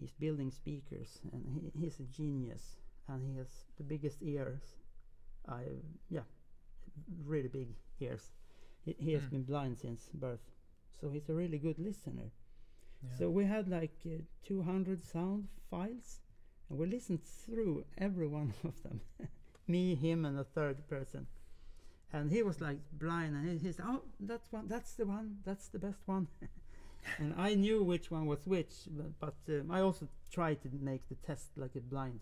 [SPEAKER 2] He's building speakers, and he, he's a genius. And he has the biggest ears. I yeah, really big ears. He, he has
[SPEAKER 1] Mm.
[SPEAKER 2] been blind since birth, so he's a really good listener.
[SPEAKER 1] Yeah.
[SPEAKER 2] So we had like uh, 200 sound files, and we listened through every one of them. Me, him, and a third person. And he was like blind, and he, he said, "Oh, that's one. That's the one. That's the best one." and I knew which one was which, but, but um, I also tried to make the test like a blind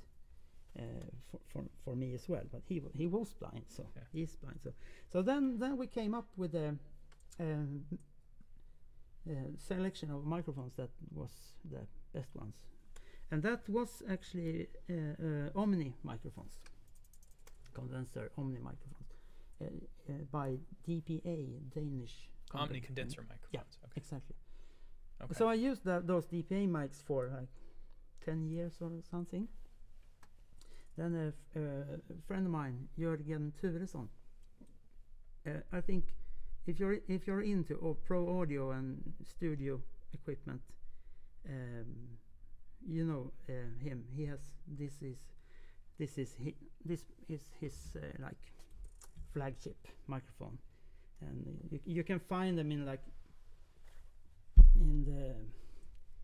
[SPEAKER 2] uh, for, for for me as well. But he he was blind, so
[SPEAKER 1] Yeah.
[SPEAKER 2] he's blind. So so then then we came up with a. Um, uh, selection of microphones that was the best ones. And that was actually uh, uh, Omni microphones, condenser Omni microphones, uh, uh, by DPA, Danish.
[SPEAKER 1] Omni condenser microphones. Okay.
[SPEAKER 2] Exactly.
[SPEAKER 1] Okay.
[SPEAKER 2] So I used that, those DPA mics for like 10 years or something. Then a, uh, friend of mine, Jörgen Turesson, uh, I think if you're if you're into or pro audio and studio equipment, um, you know uh, him. He has this is this is hi, this is his uh, like flagship microphone, and you can find them in like in the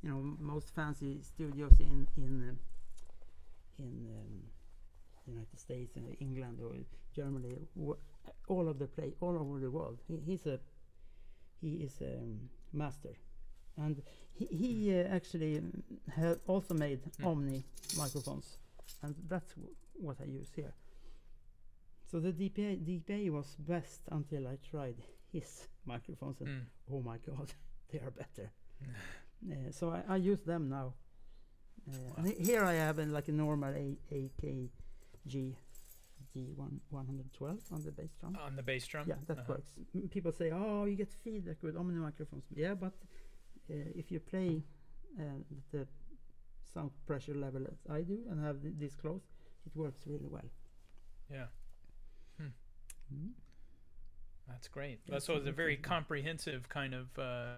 [SPEAKER 2] you know most fancy studios in in uh, in um, United States and England or Germany, all of the play all over the world. He, he's a he is a um, master, and he, he uh, actually um, had also made
[SPEAKER 1] Mm.
[SPEAKER 2] Omni microphones, and that's w- what I use here. So the DPA DPA was best until I tried his microphones, and
[SPEAKER 1] Mm.
[SPEAKER 2] oh my god, they are better. Uh, so I, I use them now. Uh, here I have uh, like a normal A AKG D1 112 on the bass drum.
[SPEAKER 1] On the bass drum.
[SPEAKER 2] Yeah, that
[SPEAKER 1] Uh-huh.
[SPEAKER 2] works. M- People say, "Oh, you get feedback with Omni microphones." Yeah, but uh, if you play uh, the sound pressure level as I do and have th- this close, it works really well.
[SPEAKER 1] Yeah.
[SPEAKER 2] Mm.
[SPEAKER 1] That's great. That's so it's a very comprehensive kind of uh,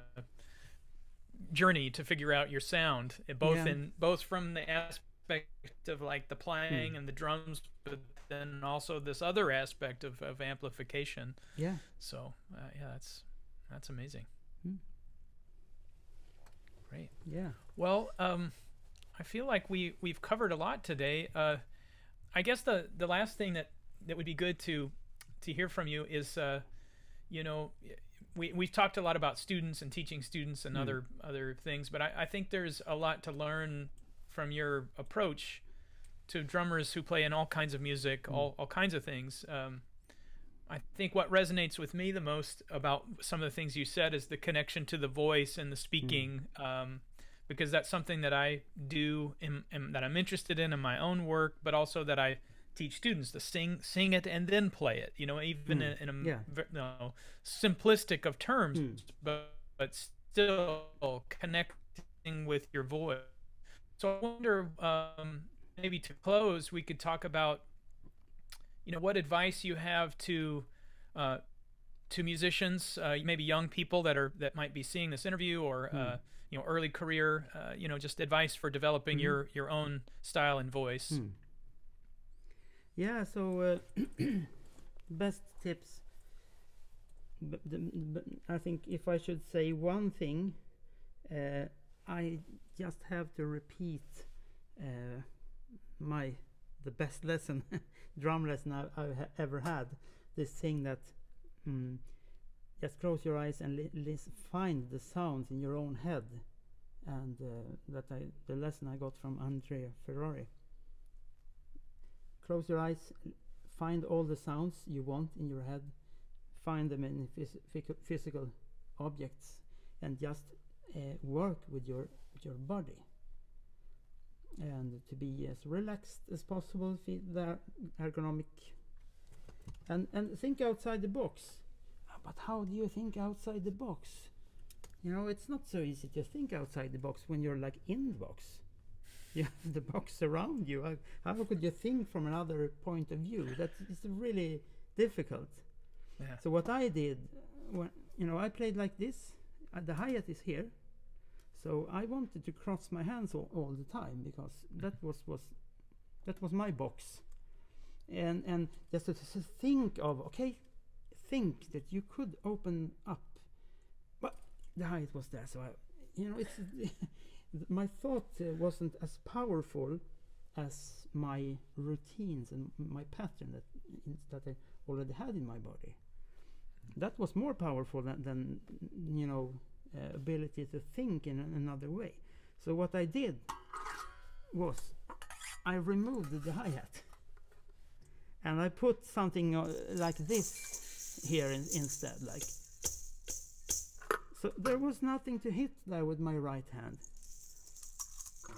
[SPEAKER 1] journey to figure out your sound, uh, both
[SPEAKER 2] Yeah.
[SPEAKER 1] in both from the aspect of like the playing
[SPEAKER 2] Mm.
[SPEAKER 1] and the drums, but then also this other aspect of, of amplification.
[SPEAKER 2] Yeah.
[SPEAKER 1] So uh, yeah, that's that's amazing.
[SPEAKER 2] Mm.
[SPEAKER 1] Great.
[SPEAKER 2] Yeah.
[SPEAKER 1] Well, um, I feel like we we've covered a lot today. Uh, I guess the the last thing that that would be good to to hear from you is, uh, you know, we we've talked a lot about students and teaching students and
[SPEAKER 2] Mm.
[SPEAKER 1] other other things, but I, I think there's a lot to learn from your approach to drummers who play in all kinds of music,
[SPEAKER 2] Mm.
[SPEAKER 1] all all kinds of things. Um, I think what resonates with me the most about some of the things you said is the connection to the voice and the speaking, um, because that's something that I do in, that I'm interested in in my own work, but also that I teach students to sing sing it and then play it. You know, even
[SPEAKER 2] Mm,
[SPEAKER 1] in, in a
[SPEAKER 2] yeah.
[SPEAKER 1] you know, simplistic of terms,
[SPEAKER 2] Mm.
[SPEAKER 1] but but still connecting with your voice. So I wonder, um, maybe to close, we could talk about, you know, what advice you have to, uh, to musicians, uh, maybe young people that are that might be seeing this interview, or uh,
[SPEAKER 2] Mm.
[SPEAKER 1] you know, early career, uh, you know, just advice for developing
[SPEAKER 2] Mhm.
[SPEAKER 1] your your own style and voice.
[SPEAKER 2] Yeah, so uh, best tips. I think if I should say one thing, uh, I just have to repeat uh, my the best lesson, drum lesson I, I've ha- ever had. This thing that mm, just close your eyes and li- find the sounds in your own head, and uh, that I the lesson I got from Andrea Ferrari close your eyes find all the sounds you want in your head. Find them in phys- physical- objects and just uh, work with your your body. And to be as relaxed as possible the ergonomic. And and think outside the box. Ah, but how do you think outside the box? You know, it's not so easy to think outside the box when you're like in the box. You have the box around you. How, how could you think from another point of view? That's it's really difficult.
[SPEAKER 1] Yeah.
[SPEAKER 2] So what I did, when you know, I played like this. Uh, the hi hat is here, so I wanted to cross my hands all, all the time because that was was that was my box, and and just to, to think of okay, think that you could open up, but the hi hat was there. So I, you know, it's my thought uh, wasn't as powerful as my routines and my pattern that that I already had in my body. That was more powerful than, than you know uh, ability to think in an- another way. So what I did was I removed the hi hat and I put something uh, like this here in, instead, like. So there was nothing to hit there with my right hand.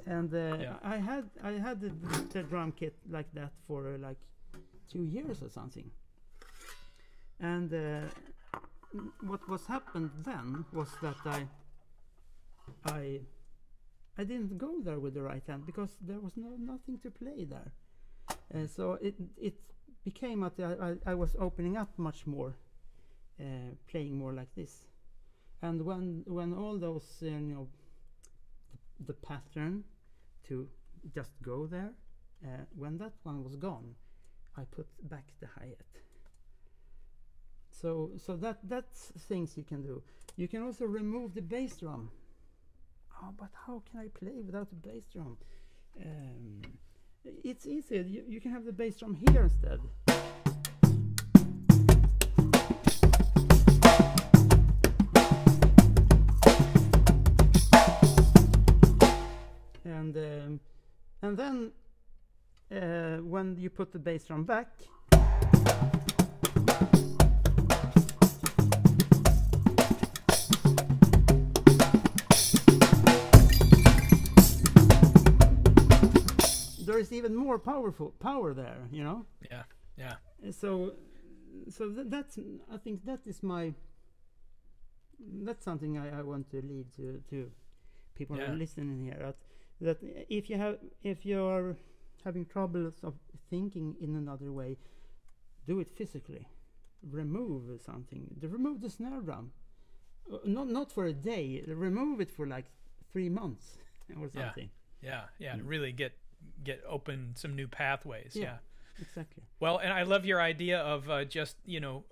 [SPEAKER 2] And uh,
[SPEAKER 1] Yeah.
[SPEAKER 2] I had I had the, the drum kit like that for uh, like two years or something. And uh, what was happened then was that I I I didn't go there with the right hand because there was no nothing to play there. Uh, so it it became that I, I, was opening up much more, uh, playing more like this. And when when all those uh, you know the pattern to just go there, uh, when that one was gone, I put back the hi hat. So so that that's things you can do. You can also remove the bass drum. Oh, but how can I play without a bass drum? Um, it's easy. You, you can have the bass drum here instead. And um, and then uh, when you put the bass drum back, there is even more powerful power there. You know.
[SPEAKER 1] Yeah. Yeah.
[SPEAKER 2] So so th- that's i think that is my that's something i, I want to leave to to people
[SPEAKER 1] Yeah.
[SPEAKER 2] listening here that if you have if you're having troubles of thinking in another way do it physically remove something the, remove the snare drum Uh, not not for a day remove it for like three months or something
[SPEAKER 1] Yeah. Yeah. To
[SPEAKER 2] Mm.
[SPEAKER 1] really get get open some new pathways.
[SPEAKER 2] Yeah.
[SPEAKER 1] yeah.
[SPEAKER 2] exactly
[SPEAKER 1] Well, and I love your idea of uh, just you know,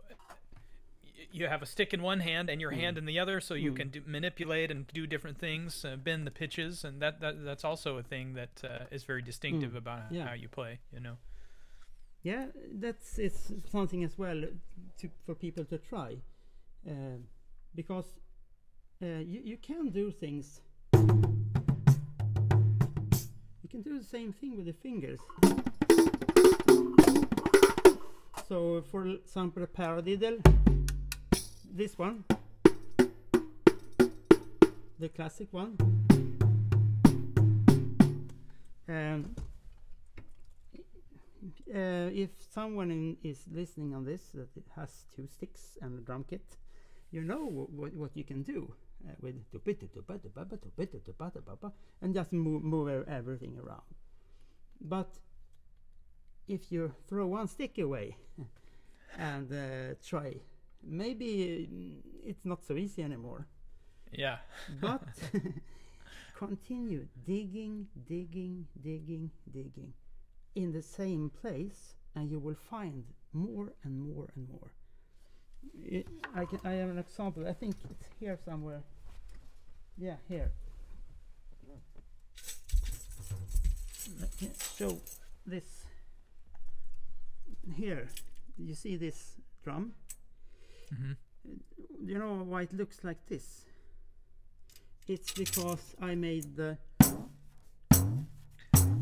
[SPEAKER 1] you have a stick in one hand and your hand in the other, so you
[SPEAKER 2] Mm.
[SPEAKER 1] can do, manipulate and do different things, uh, bend the pitches, and that, that that's also a thing that uh, is very distinctive
[SPEAKER 2] Mm.
[SPEAKER 1] about
[SPEAKER 2] Yeah.
[SPEAKER 1] how you play. You know.
[SPEAKER 2] Yeah, that's it's something as well to, for people to try, uh, because uh, you you can do things. You can do the same thing with the fingers. So, for example, a paradiddle, this one, the classic one. Um, uh, if someone in, is listening on this that it has two sticks and a drum kit, you know what, you can do uh, with and just move, move everything around. But if you throw one stick away and uh, try, maybe mm, it's not so easy anymore.
[SPEAKER 1] Yeah.
[SPEAKER 2] But continue digging, digging, digging, digging in the same place, and you will find more and more and more. I- I, can, I have an example. I think it's here somewhere. Yeah, here. Let me show this. Here, you see this drum?
[SPEAKER 1] Hmm
[SPEAKER 2] you know why it looks like this? It's because I made the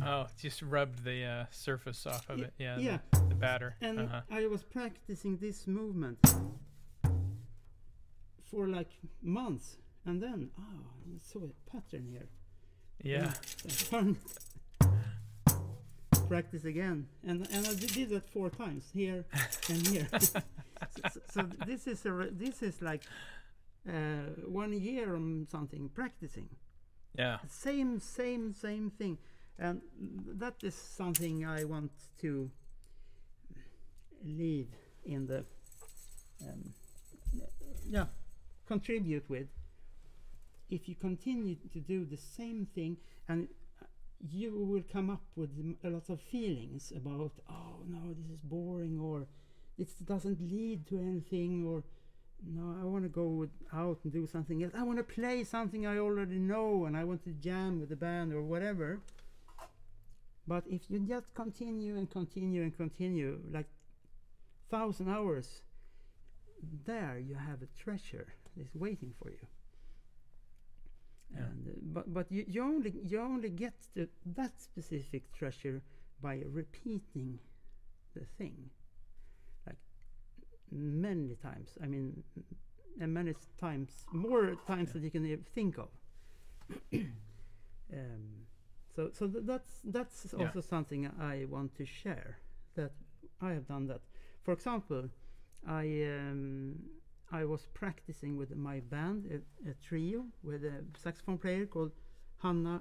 [SPEAKER 1] Oh, just rubbed the uh, surface off of it. Yeah. the- The, batter.
[SPEAKER 2] and
[SPEAKER 1] uh-huh.
[SPEAKER 2] I was practicing this movement for like months, and then oh, I saw a pattern here.
[SPEAKER 1] Yeah.
[SPEAKER 2] So I found- Practice again, and and I did did that four times here and here. so, so, so this is a this is like uh, one year on something practicing.
[SPEAKER 1] Yeah.
[SPEAKER 2] Same, same, same thing, and that is something I want to leave in the um, yeah contribute with. If you continue to do the same thing and you will come up with a lot of feelings about oh no this is boring or it doesn't lead to anything or no i want to go out and do something else. I want to play something i already know and i want to jam with the band or whatever. But if you just continue and continue and continue like thousand hours there you have a treasure that's waiting for you
[SPEAKER 1] Yeah.
[SPEAKER 2] and uh, but but you, you only you only get to that specific treasure by repeating the thing like many times i mean and many times more times
[SPEAKER 1] Yeah.
[SPEAKER 2] than you can even think of um, so so th- that's that's
[SPEAKER 1] Yeah.
[SPEAKER 2] also something i want to share that i have done that for example i um, I was practicing with my band, a, a trio with a saxophone player called Hanna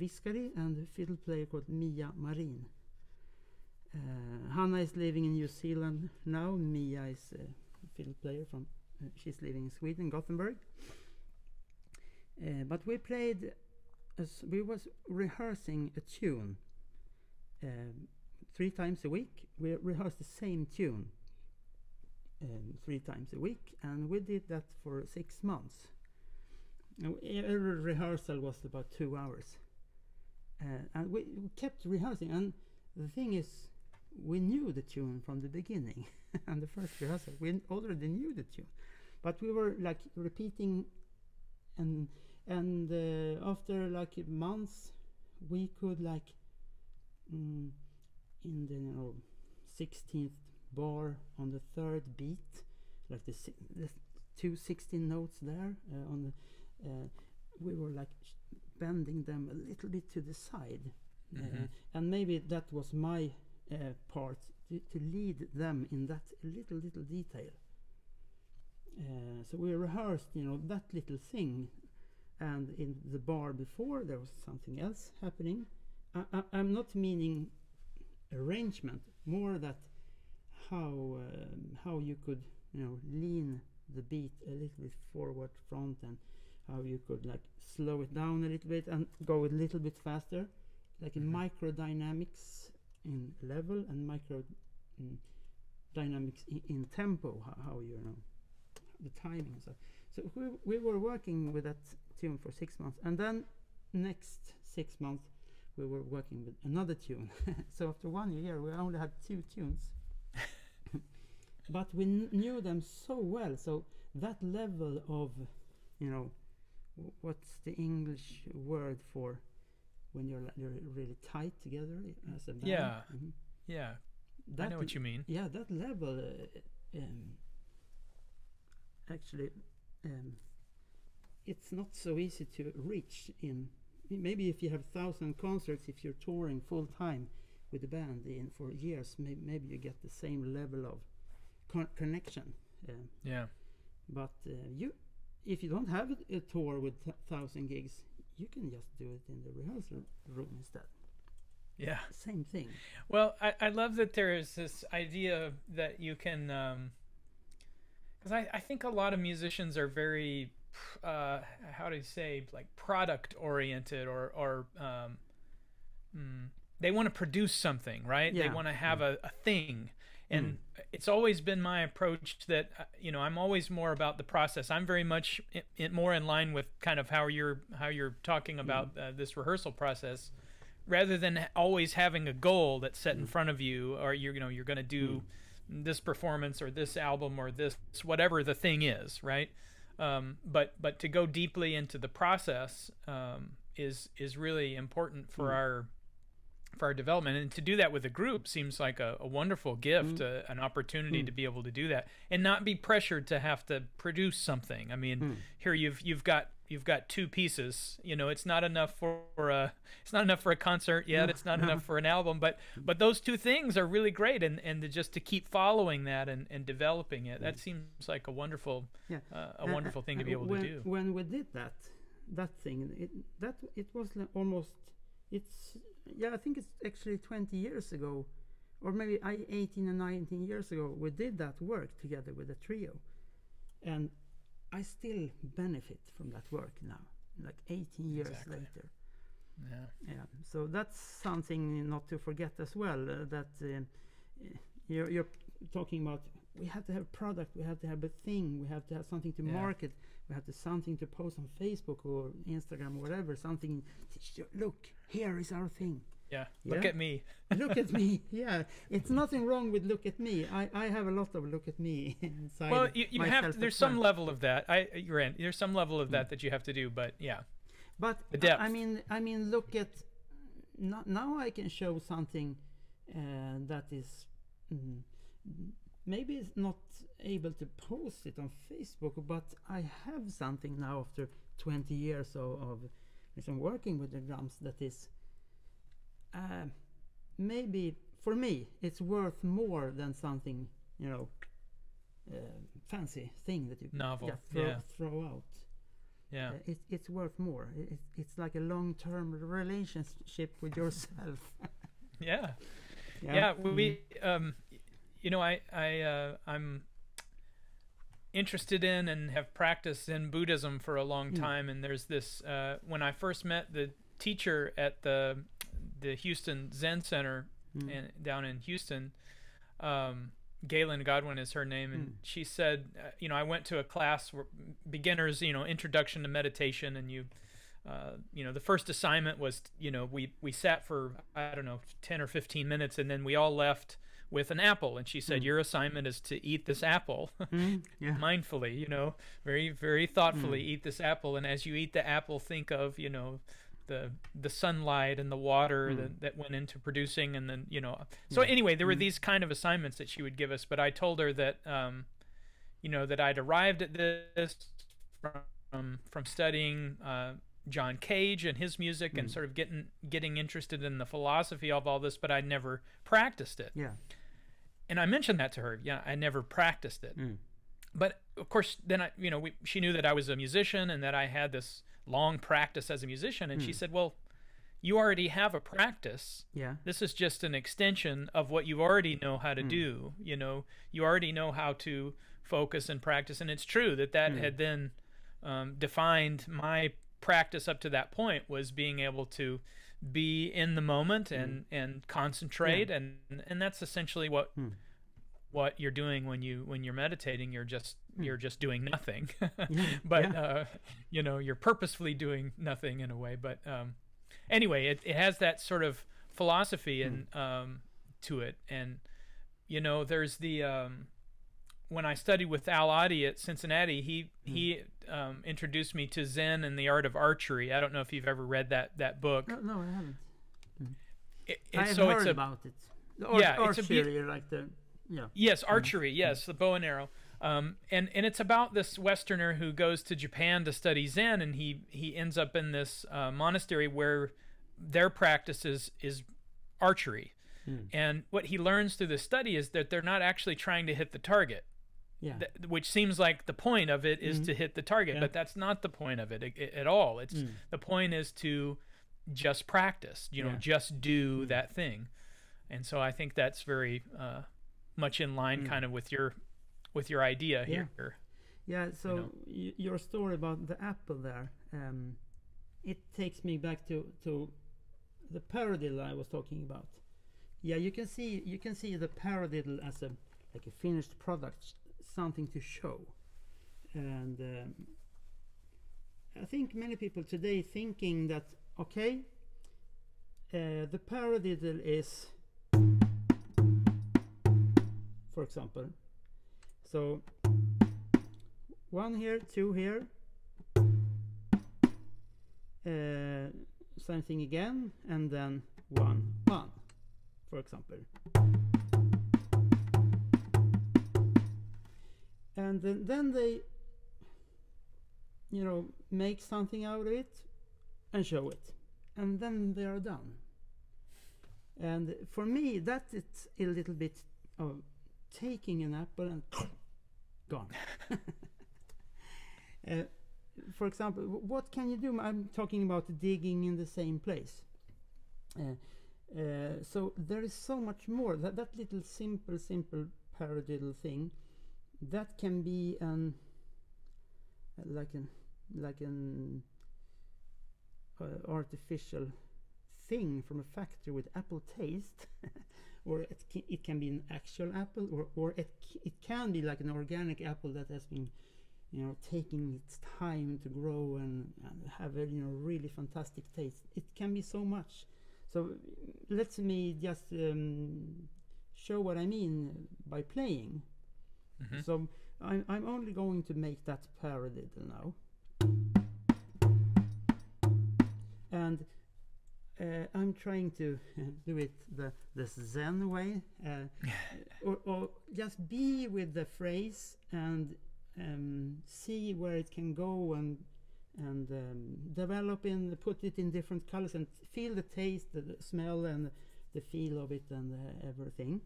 [SPEAKER 2] Wiskari and a fiddle player called Mia Marin. Uh, Hanna is living in New Zealand now. Mia is a fiddle player from. Uh, she's living in Sweden, Gothenburg. Uh, but we played, as we was rehearsing a tune. Um, three times a week, we rehearsed the same tune um, three times a week, and we did that for six months. Every rehearsal was about two hours, uh, and we, we kept rehearsing. And the thing is, we knew the tune from the beginning, and the first rehearsal we already knew the tune, but we were like repeating, and and uh, after like months, we could like mm, in the you know sixteenth bar on the third beat, like the, si- the two 16 notes there uh, on the, uh, we were like bending them a little bit to the side, uh,
[SPEAKER 1] Mhm.
[SPEAKER 2] and maybe that was my uh, part to, to lead them in that little little detail. Uh, so we rehearsed, you know, that little thing, and in the bar before there was something else happening. I, I, I'm not meaning arrangement, more that how um, how you could you know lean the beat a little bit forward front and how you could like slow it down a little bit and go a little bit faster like in
[SPEAKER 1] Mhm.
[SPEAKER 2] micro dynamics in level and micro mm, dynamics in, in tempo how, how you know the timing and stuff so we, we were working with that tune for six months and then next six months we were working with another tune. So after one year we only had two tunes but we kn- knew them so well so that level of you know w- what's the english word for when you're, you're really tight together as a band
[SPEAKER 1] Yeah.
[SPEAKER 2] Mhm.
[SPEAKER 1] Yeah. I know what you mean.
[SPEAKER 2] yeah that level uh, um, actually um, it's not so easy to reach in maybe if you have thousand concerts if you're touring full time with the band in for years maybe, maybe you get the same level of con- connection
[SPEAKER 1] Yeah.
[SPEAKER 2] but uh, you if you don't have a, tour with th- thousand gigs you can just do it in the rehearsal room instead
[SPEAKER 1] Yeah.
[SPEAKER 2] same thing
[SPEAKER 1] Well, I, I love that there is this idea that you can, because I, I think a lot of musicians are very, uh, how do you say, like product oriented or, or um, mm, they want to produce something, right? They want to have a, a thing. And it's always been my approach that, uh, you know, I'm always more about the process. I'm very much in, in, more in line with kind of how you're, how you're talking about uh, this rehearsal process rather than always having a goal that's set in front of you or you're you know you're going to do this performance or this album or this whatever the thing is right um, but but to go deeply into the process um, is is really important for
[SPEAKER 2] Mm.
[SPEAKER 1] our for our development and to do that with a group seems like a, a wonderful gift
[SPEAKER 2] Mm.
[SPEAKER 1] uh, an opportunity
[SPEAKER 2] Mm.
[SPEAKER 1] to be able to do that and not be pressured to have to produce something i mean
[SPEAKER 2] Mm.
[SPEAKER 1] here you've you've got you've got two pieces. You know, it's not enough for a it's not enough for a concert yet. It's not enough for an album, but but those two things are really great, and and to just to keep following that and and developing it, that seems like a wonderful
[SPEAKER 2] Yeah.
[SPEAKER 1] uh, a
[SPEAKER 2] Uh,
[SPEAKER 1] wonderful thing to
[SPEAKER 2] uh,
[SPEAKER 1] be able
[SPEAKER 2] when,
[SPEAKER 1] to do.
[SPEAKER 2] When we did that, that thing, it that it was almost. It's yeah, I think it's actually 20 years ago, or maybe I 18 and 19 years ago. We did that work together with the trio, and I still benefit from that work now, like 18 years
[SPEAKER 1] Exactly.
[SPEAKER 2] later.
[SPEAKER 1] Yeah.
[SPEAKER 2] Yeah, so that's something not to forget as well. Uh, that uh, you're, you're talking about. We have to have a product. We have to have a thing. We have to have something to
[SPEAKER 1] Yeah.
[SPEAKER 2] market. We have to something to post on Facebook or Instagram, or whatever. Something. Look, here is our thing.
[SPEAKER 1] Yeah. Look at me.
[SPEAKER 2] Look at me. Yeah, it's nothing wrong with look at me. I, I have a lot of look at me inside.
[SPEAKER 1] Well, you, you have to, there's some level of that. I you're right. There's some level of that that you have to do, but yeah.
[SPEAKER 2] But
[SPEAKER 1] The
[SPEAKER 2] I- I mean, I mean, look at now. I can show something uh, that is mm, maybe it's not able to post it on Facebook, but I have something now after 20 years of, of working with the drums that is uh, maybe for me it's worth more than something you know uh, fancy thing that you
[SPEAKER 1] Novel,
[SPEAKER 2] just throw,
[SPEAKER 1] yeah.
[SPEAKER 2] throw out.
[SPEAKER 1] Yeah.
[SPEAKER 2] Uh, it, it's worth more. It, it- it's like a long-term relationship with yourself.
[SPEAKER 1] Yeah. Yeah, we um you know I I uh, I'm interested in and have practiced in Buddhism for a long
[SPEAKER 2] Mm.
[SPEAKER 1] time and there's this uh, when I first met the teacher at the the Houston Zen Center
[SPEAKER 2] Mm.
[SPEAKER 1] in, down in Houston um Gaelyn Godwin is her name and
[SPEAKER 2] Mm.
[SPEAKER 1] she said uh, you know I went to a class where beginners you know introduction to meditation and you uh, you know the first assignment was you know we we sat for i don't know 10 or 15 minutes and then we all left with an apple and she said
[SPEAKER 2] Mm.
[SPEAKER 1] your assignment is to eat this apple
[SPEAKER 2] Mm, yeah.
[SPEAKER 1] mindfully you know very very thoughtfully eat this apple and as you eat the apple think of you know the the sunlight and the water
[SPEAKER 2] Mm.
[SPEAKER 1] that, that went into producing and then you know so
[SPEAKER 2] Yeah.
[SPEAKER 1] anyway there were
[SPEAKER 2] Mm.
[SPEAKER 1] these kind of assignments that she would give us but i told her that um you know that i'd arrived at this from from studying uh John Cage and his music and
[SPEAKER 2] Mm.
[SPEAKER 1] sort of getting getting interested in the philosophy of all this, but I'd never practiced it.
[SPEAKER 2] Yeah.
[SPEAKER 1] And I mentioned that to her. Yeah, I never practiced it
[SPEAKER 2] Mm.
[SPEAKER 1] but of course then i you know we, she knew that i was a musician and that i had this long practice as a musician and she
[SPEAKER 2] Mm.
[SPEAKER 1] said well you already have a practice
[SPEAKER 2] Yeah.
[SPEAKER 1] this is just an extension of what you already know how to
[SPEAKER 2] Mm.
[SPEAKER 1] do you know you already know how to focus and practice and it's true that that
[SPEAKER 2] Mm.
[SPEAKER 1] had then um, defined my practice up to that point was being able to be in the moment and and concentrate and and that's essentially what
[SPEAKER 2] Mm.
[SPEAKER 1] what you're doing when you when you're meditating you're just
[SPEAKER 2] Hmm.
[SPEAKER 1] you're just doing nothing but
[SPEAKER 2] yeah.
[SPEAKER 1] uh you know you're purposefully doing nothing in a way but um anyway it, it has that sort of philosophy and
[SPEAKER 2] Hmm.
[SPEAKER 1] um to it and you know there's the um when I studied with Al Otte at Cincinnati, he
[SPEAKER 2] Hmm.
[SPEAKER 1] he um, introduced me to Zen and the art of archery. I don't know if you've ever read that that book.
[SPEAKER 2] No, no, I haven't.
[SPEAKER 1] It,
[SPEAKER 2] I have
[SPEAKER 1] so
[SPEAKER 2] heard
[SPEAKER 1] it's a
[SPEAKER 2] about it. The ar-
[SPEAKER 1] Yeah, it's a beau-
[SPEAKER 2] archery, like the yeah.
[SPEAKER 1] Yes, archery. Yes, the bow and arrow. Um, and and it's about this Westerner who goes to Japan to study Zen, and he he ends up in this uh, monastery where their practice is is archery.
[SPEAKER 2] Mm.
[SPEAKER 1] And what he learns through the study is that they're not actually trying to hit the target,
[SPEAKER 2] Yeah.
[SPEAKER 1] th- which seems like the point of it is
[SPEAKER 2] Mhm.
[SPEAKER 1] to hit the target,
[SPEAKER 2] Yeah.
[SPEAKER 1] but that's not the point of it at all. It's
[SPEAKER 2] Mm.
[SPEAKER 1] the point is to just practice, you know,
[SPEAKER 2] Yeah.
[SPEAKER 1] just do
[SPEAKER 2] Mm.
[SPEAKER 1] that thing. And so I think that's very uh, much in line
[SPEAKER 2] Mm.
[SPEAKER 1] kind of with your with your idea
[SPEAKER 2] Yeah.
[SPEAKER 1] here.
[SPEAKER 2] Yeah, so
[SPEAKER 1] know.
[SPEAKER 2] y- your story about the apple there, um, it takes me back to, to the paradiddle I was talking about. Yeah, you can see you can see the paradiddle as a like a finished product, something to show, and um, I think many people today thinking that okay, uh, the paradiddle is, for example, so one here, two here. Uh, same thing again, and then one, one, for example. And then, then they you know, make something out of it and show it, and then they are done. And for me, that is a little bit of taking an apple and gone. uh, for example, what can you do? I'm talking about digging in the same place. Uh, uh, so there is so much more. That that little simple, simple paradiddle thing, that can be an like an like an uh, artificial thing from a factory with apple taste, or it can, it can be an actual apple, or or it it can be like an organic apple that has been, you know, taking its time to grow and, and have a you know really fantastic taste. It can be so much. So let me just um, show what I mean by playing.
[SPEAKER 1] Mhm.
[SPEAKER 2] So I'm I'm only going to make that paradiddle now. And uh, I'm trying to do it the the Zen way, uh, or, or just be with the phrase and um, see where it can go and and um, develop in put it in different colors and feel the taste, the, the smell, and the feel of it and uh, everything.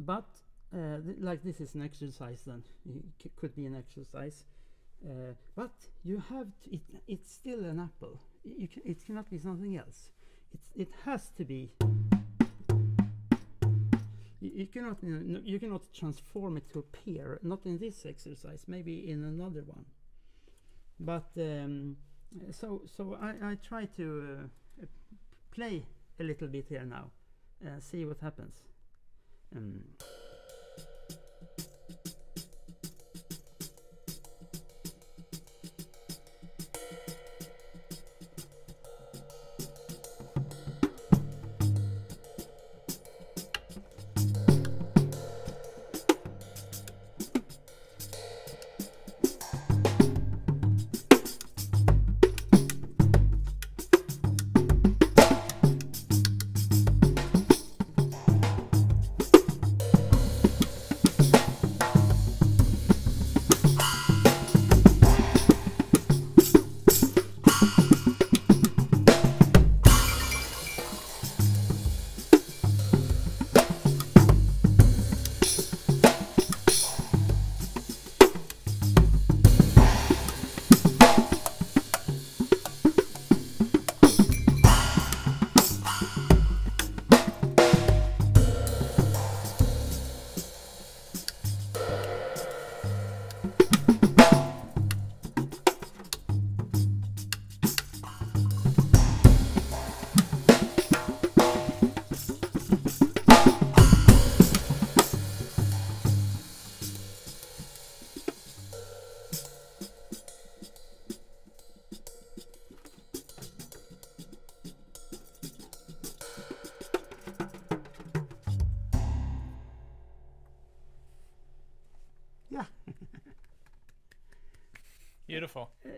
[SPEAKER 2] But uh, th- like this is an exercise, then it could be an exercise. Uh, but you have to, it, it's still an apple. Y- You ca it cannot be something else. It's, it has to be. You, cannot you, cannot transform it to a pear. Not in this exercise. Maybe in another one. But um, so so I, I try to uh, play a little bit here now. Uh, see what happens. Um,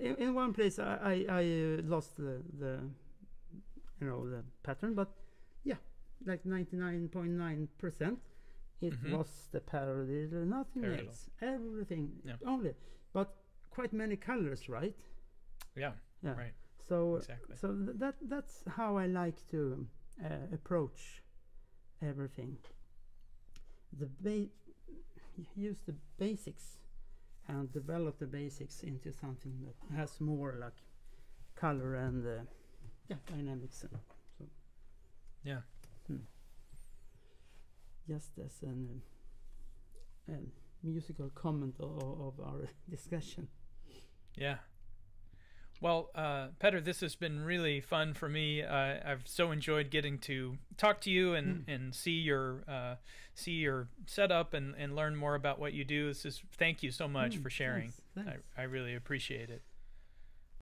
[SPEAKER 2] in, in one place I, I, I uh, lost the, the you know the pattern but yeah like 99.9 percent it
[SPEAKER 1] Mhm.
[SPEAKER 2] was the paradiddle nothing
[SPEAKER 1] Paradiddle.
[SPEAKER 2] else everything
[SPEAKER 1] Yeah.
[SPEAKER 2] only but quite many colors right
[SPEAKER 1] Yeah.
[SPEAKER 2] yeah
[SPEAKER 1] Right.
[SPEAKER 2] so
[SPEAKER 1] Exactly.
[SPEAKER 2] so th- that that's how I like to uh, approach everything the ba- use the basics and develop the basics into something that has more like color and uh, yeah dynamics and so
[SPEAKER 1] Yeah.
[SPEAKER 2] just as an um, musical comment of, of our discussion
[SPEAKER 1] Yeah. Well, uh, Petter, this has been really fun for me. Uh, I've so enjoyed getting to talk to you and, and see your uh, see your setup and, and learn more about what you do. This is thank you so much
[SPEAKER 2] Mm,
[SPEAKER 1] for sharing.
[SPEAKER 2] thanks, thanks.
[SPEAKER 1] I, I really appreciate it.